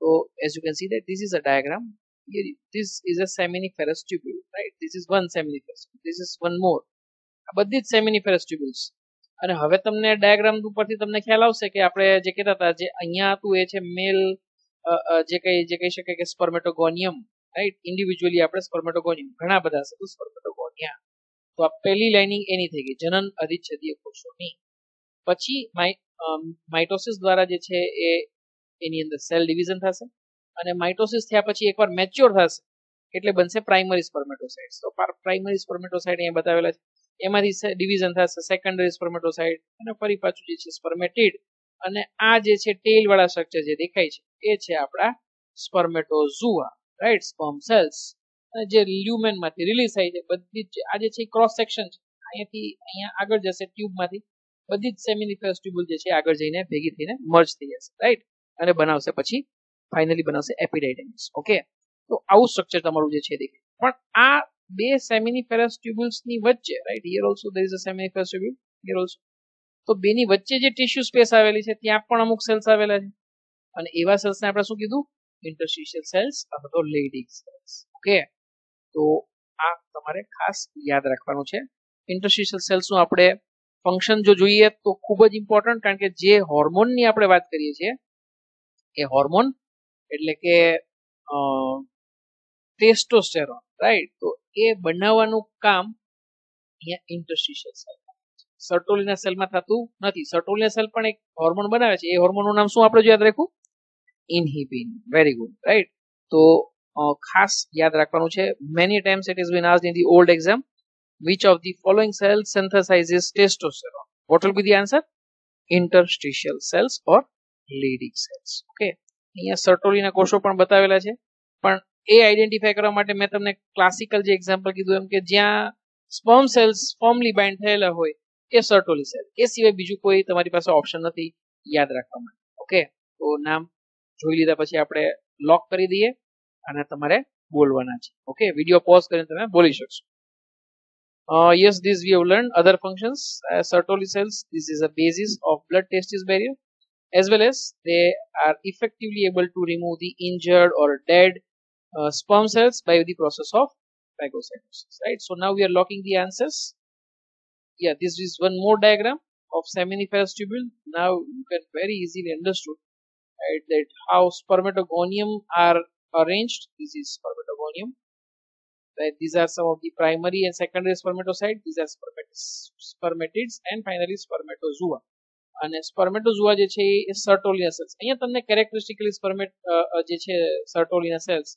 તો as you can see that this is a diagram this is a seminiferous tubule. Right? This is one seminiferous this is one more આ બધી જ સેમિનિફેરસ ટ્યુબ્યુલ્સ અને હવે તમને ડાયાગ્રામ ઉપરથી તમને ખ્યાલ આવશે કે આપણે જે કહેતા હતા, જે અહીંયા હતું એ છે મેલ જે કઈ, જે કહી શકાય કે સ્પર્મેટોગોનિયમ રાઈટ ઇન્ડિવિજ્યુઅલી આપણે સ્પર્મેટોગોનિયમ ઘણા બધા છે તો સ્પર્મેટોગોનિયા તો આ પહેલી લાઇનિંગ એની થઈ ગઈ, જનન, અધિચ્છદીય કોષોની. પછી માઇટોસિસ દ્વારા જે છે એ, એની અંદર સેલ ડિવિઝન થશે અને માઇટોસિસ થયા પછી એકવાર મેચ્યોર થશે, એટલે બનશે પ્રાઇમરી સ્પર્મેટોસાઇટ્સ તો પ્રાઇમરી સ્પર્મેટોસાઇટ અહીંયા બતાવેલા છે. એમાંથી ડિવિઝન થશે. સેકન્ડરી સ્પર્મેટોસાઇટ અને ફરી પાછું જે છે સ્પર્મેટિડ અને આ જે છે ટેલ વાળા સ્ટ્રક્ચર જે દેખાય છે, એ છે આપણા સ્પર્મેટોઝુઆ રાઈટ સ્પર્મ સેલ્સ અને જે લ્યુમેનમાંથી રિલીઝ થાય છે, બધી જ આ જે છે ક્રોસ સેક્શન છે. અહીંયાથી અહીંયા આગળ જશે ટ્યુબમાંથી. બધી જ સેમિનિફરસ ટ્યુબ્યુલ જે છે આગળ જઈને ભેગી થઈને મર્જ થઈ જશે રાઈટ અને બનાવશે પછી ફાઇનલી બનાવશે એપિડાઇડેમિસ ઓકે તો આવું સ્ટ્રક્ચર તમારું જે છે દેખાય. પણ આ બે સેમિનિફેરસ ટ્યુબ્યુલ્સની વચ્ચે right here also there is a seminiferous tubule here also તો બેની વચ્ચે જે ટિશ્યુ સ્પેસ આવેલી છે, ત્યાં પણ અમુક સેલ્સ આવેલા છે. અને એવા સેલ્સને આપણે શું કીધું? ઇન્ટરસ્ટિશિયલ સેલ્સ અથવા તો લેડિંગ સેલ્સ ઓકે તો આ તમારે ખાસ યાદ રાખવાનું છે. ઇન્ટરસ્ટિશિયલ સેલ્સનું આપણે ફંક્શન જો જોઈએ તો ખૂબ જ ઇમ્પોર્ટન્ટ કારણ કે જે હોર્મોનની આપણે વાત કરીએ છીએ, એ હોર્મોન એટલે કે ટેસ્ટોસ્ટેરોન રાઈટ તો એ બનાવવાનું કામ અહીંયા ઇન્ટરસ્ટિશિયલ સેલ સર્ટોલિના સેલમાં થતું નથી. સર્ટોલિના સેલ પણ એક હોર્મોન બનાવે છે. એ હોર્મોનનું નામ શું આપણે યાદ રાખવું? ઇનહિબિન વેરી ગુડ રાઈટ તો ખાસ યાદ રાખવાનું છે. Many times it is been asked in the old exam which of the following cells synthesizes testosterone? What will be the answer? Interstitial cells or leading cells. Okay. અહીંયા સર્ટોલીના કોષો પણ બતાવેલા છે. પણ એ આઈડેન્ટિફાય કરવા માટે મેં તમને ક્લાસિકલ જે એક્ઝામ્પલ કીધું એમ કે જ્યાં સ્પર્મ સેલ્સ ફોર્મલી બાઇન્ડ થયેલા હોય એ સર્ટોલી સેલ એ સિવાય બીજું કોઈ તમારી પાસે ઓપ્શન નથી યાદ રાખવા માટે. ઓકે તો નામ જોઈ લીધા પછી આપણે લોક કરી દઈએ અને તમારે બોલવાના છે. ઓકે વીડિયો પોઝ કરીને તમે બોલી શકશો. Yes yes, we have learn other functions Sertoli cells this is a basis of blood blood testis barrier, as well as they are effectively able to remove the injured or dead uh, sperm cells by the process of phagocytosis. Right. So now we are locking the answers. Yeah, this is one more diagram of seminiferous tubule. Now you can very easily understood right that how spermatogonium are arranged. This is spermatogonium right these are some of the primary and secondary spermatocyte these are spermatids and finally spermatozoa અને સ્પર્મેટોઝોઆ જે છે એ સર્ટોલિના cells અહીંયા તમને કેરેક્ટરિસ્ટિકલી સ્પર્મેટ જે છે સર્ટોલિના cells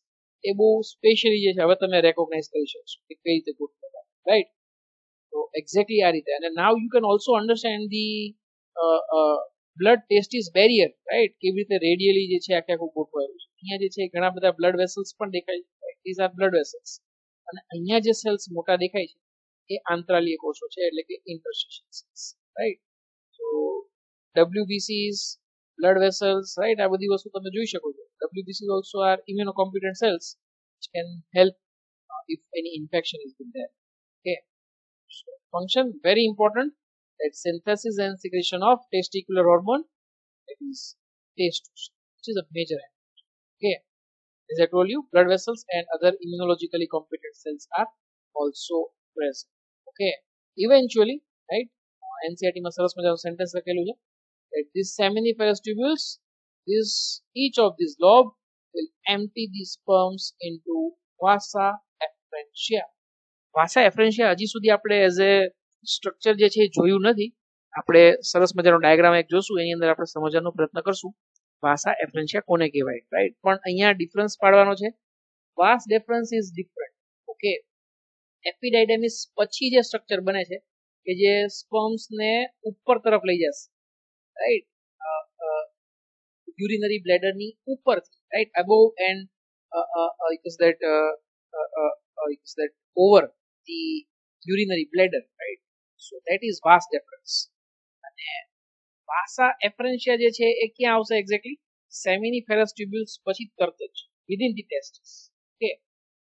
એ બહુ specially જે છે, હવે તમે રેકોગ્નાઇઝ કરી શકશો કે કઈ રીતે ગોઠવેલા રાઈટ તો એક્ઝેક્ટલી આ રીતે. અને now you can also understand the blood test is barrier right કેવી રીતે રેડિયલી જે છે, આખે આખું ગોઠવાયું છે. અહીંયા જે છે, ઘણા બધા બ્લડ વેસલ્સ પણ દેખાય છે. ધીઝ આર બ્લડ વેસલ્સ અને અહીંયા જે સેલ્સ મોટા દેખાય છે, એ આંતરાલીય કોષો છે, એટલે કે ઇન્ટરસ્ટિશિયલ સેલ્સ રાઈટ તો ડબલ્યુબીસીસ બ્લડ વેસલ્સ રાઈટ આ બધી વસ્તુ તમે જોઈ શકો છો. WBC also are immunocompetent cells which can help uh, if any infection is been there okay so function very important that synthesis and secretion of testicular hormone that is testosterone which is a major okay as I told you, blood vessels and other immunologically competent cells are also present. Okay. Eventually, right, NCRT માં સરસ મજાનું sentence લખેલું છે that these seminiferous tubules, this, each of these lobe will empty the sperms into vasa efferentia. vasa efferentia હજી સુધી આપણે as a structure જે છે એ જોયું નથી. આપણે સરસ મજાનો ડાયાગ્રામ એક જોશું, એની અંદર આપણે સમજવાનો પ્રયત્ન કરશું. વાસા એફ્રેન્શિયા કોને કહેવાય રાઈટ પણ અહીંયા ડિફરન્સ પાડવાનો છે. Vas deferens is different okay epididymis પછી જે સ્ટ્રક્ચર બને છે, કે જે સ્પર્મ્સ ને ઉપર તરફ લઈ જશે રાઈટ યુરિનરી બ્લેડરની ઉપરથી right above and is that over the urinary bladder right so that is vas deferens અને વાસા એફરન્શિયા જે છે, એ ક્યાં આવશે એક્ઝેક્ટલી સેમિનિફેરસ ટ્યુબ્યુલ્સ પછી તરત જ વિધિન ધી ટેસ્ટિસ ઓકે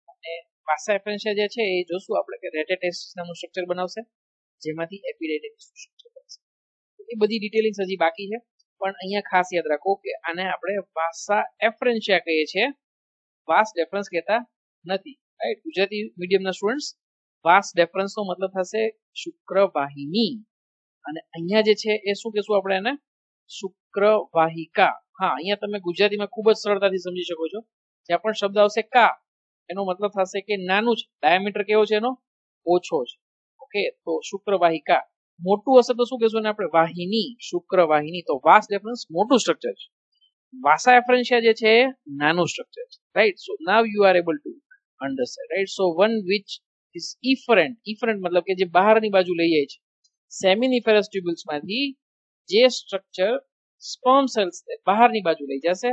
અને વાસા એફરન્શિયા જે છે, એ જોશું આપણે કે રેટેટેસ્ટિસ નામનું સ્ટ્રક્ચર બનાવશે, જેમાંથી એપિડાઇડેમિસ સ્ટ્રક્ચર બનશે. એ બધી ડિટેલિંગ્સ હજી બાકી છે. પણ અહીંયા ખાસ યાદ રાખો કે આને આપણે વાસા એફરેન્શિયા કહીએ છીએ. વાસ ડેફરન્સ કહેતા નથી રાઈટ ગુજરાતી મીડિયમના સ્ટુડન્ટ્સ વાસ ડેફરન્સનો મતલબ થશે શુક્રવાહિની. અને અહીંયા જે છે એ શું કહેશું આપણે એને? શુક્રવાહિકા. હા, અહીંયા તમે ગુજરાતીમાં ખૂબ જ સરળતાથી સમજી શકો છો. જ્યાં પણ શબ્દ આવશે કા, એનો મતલબ થશે કે નાનું છે ડાયામીટર કેવો છે એનો? ઓછો છે ઓકે તો શુક્રવાહિકા. મોટું હશે તો શું કહેશું આપણે? વાહિની, શુક્ર વાહિની. તો વાસ ડેફરન્સ મોટું સ્ટ્રક્ચર છે. વાસા એફરન્શિયા જે છે, નાનું સ્ટ્રક્ચર છે. Right so now you are able to understand right so one which is efferent efferent મતલબ કે જે બહારની બાજુ લઈ જાય છે. સેમિનિફેરસ ટ્યુબ્યુલ્સમાંથી જે સ્ટ્રક્ચર સ્પર્મ સેલ્સ બહારની બાજુ લઈ જશે,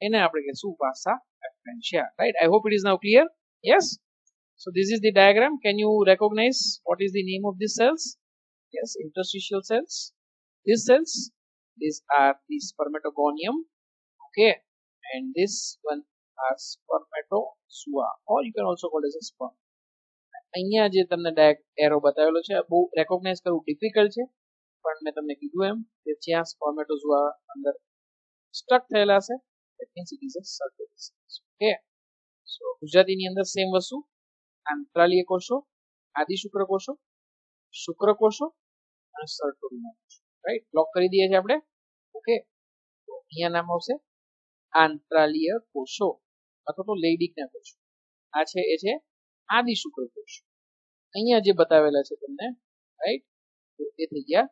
એને આપણે કહીશું vasa efferentia right I hope it is now clear yes so this is the diagram can you recognise what is the name of these cells? Yes interstitial cells these cells these are the spermatogonium okay and this one are spermatozoa or you can also call it as a sperm અહીંયા જે તમને ડાયક arrow બતાવેલો છે બહુ recognise કરવું difficult છે પણ મેં તમને કીધું એમ કે જ્યાં સ્પર્મેટોઝોઆ અંદર સ્ટક થયેલા છે that means it is a circular okay so ગુજરાતીની અંદર સેમ વસ્તુ આંતરાલીય કોષો આદિ શુક્રકોષો શુક્રકોષો અને સર્ટોરિના કોષો રાઈટ બ્લોક કરી દઈએ છીએ આપણે. ઓકે તો અહીંયા નામ આવશે આંતરાલીય કોષો. અથવા તો લૈડિકના કોષો આ છે, એ છે આદિ શુક્રકોષ. અહીંયા જે બતાવેલા છે તમને રાઈટ તો એ થઈ ગયા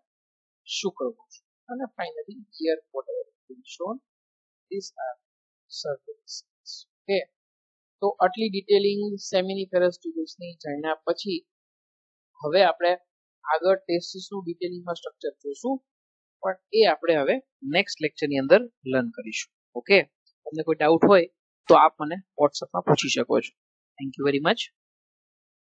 શુક્રકોષ. અને finally here whatever shown this are circles okay તો આટલી ડિટેલિંગ સેમિનિફેરસ ટ્યુબ્યુલ્સની જાણ્યા પછી, હવે આપણે આગળ ટેસ્ટિસનું ડિટેલિંગમાં સ્ટ્રક્ચર જોશું. પણ એ આપણે હવે નેક્સ્ટ લેક્ચરની અંદર લર્ન કરીશું. ઓકે તમને કોઈ ડાઉટ હોય તો આપ મને વોટ્સઅપમાં પૂછી શકો છો. Thank you very much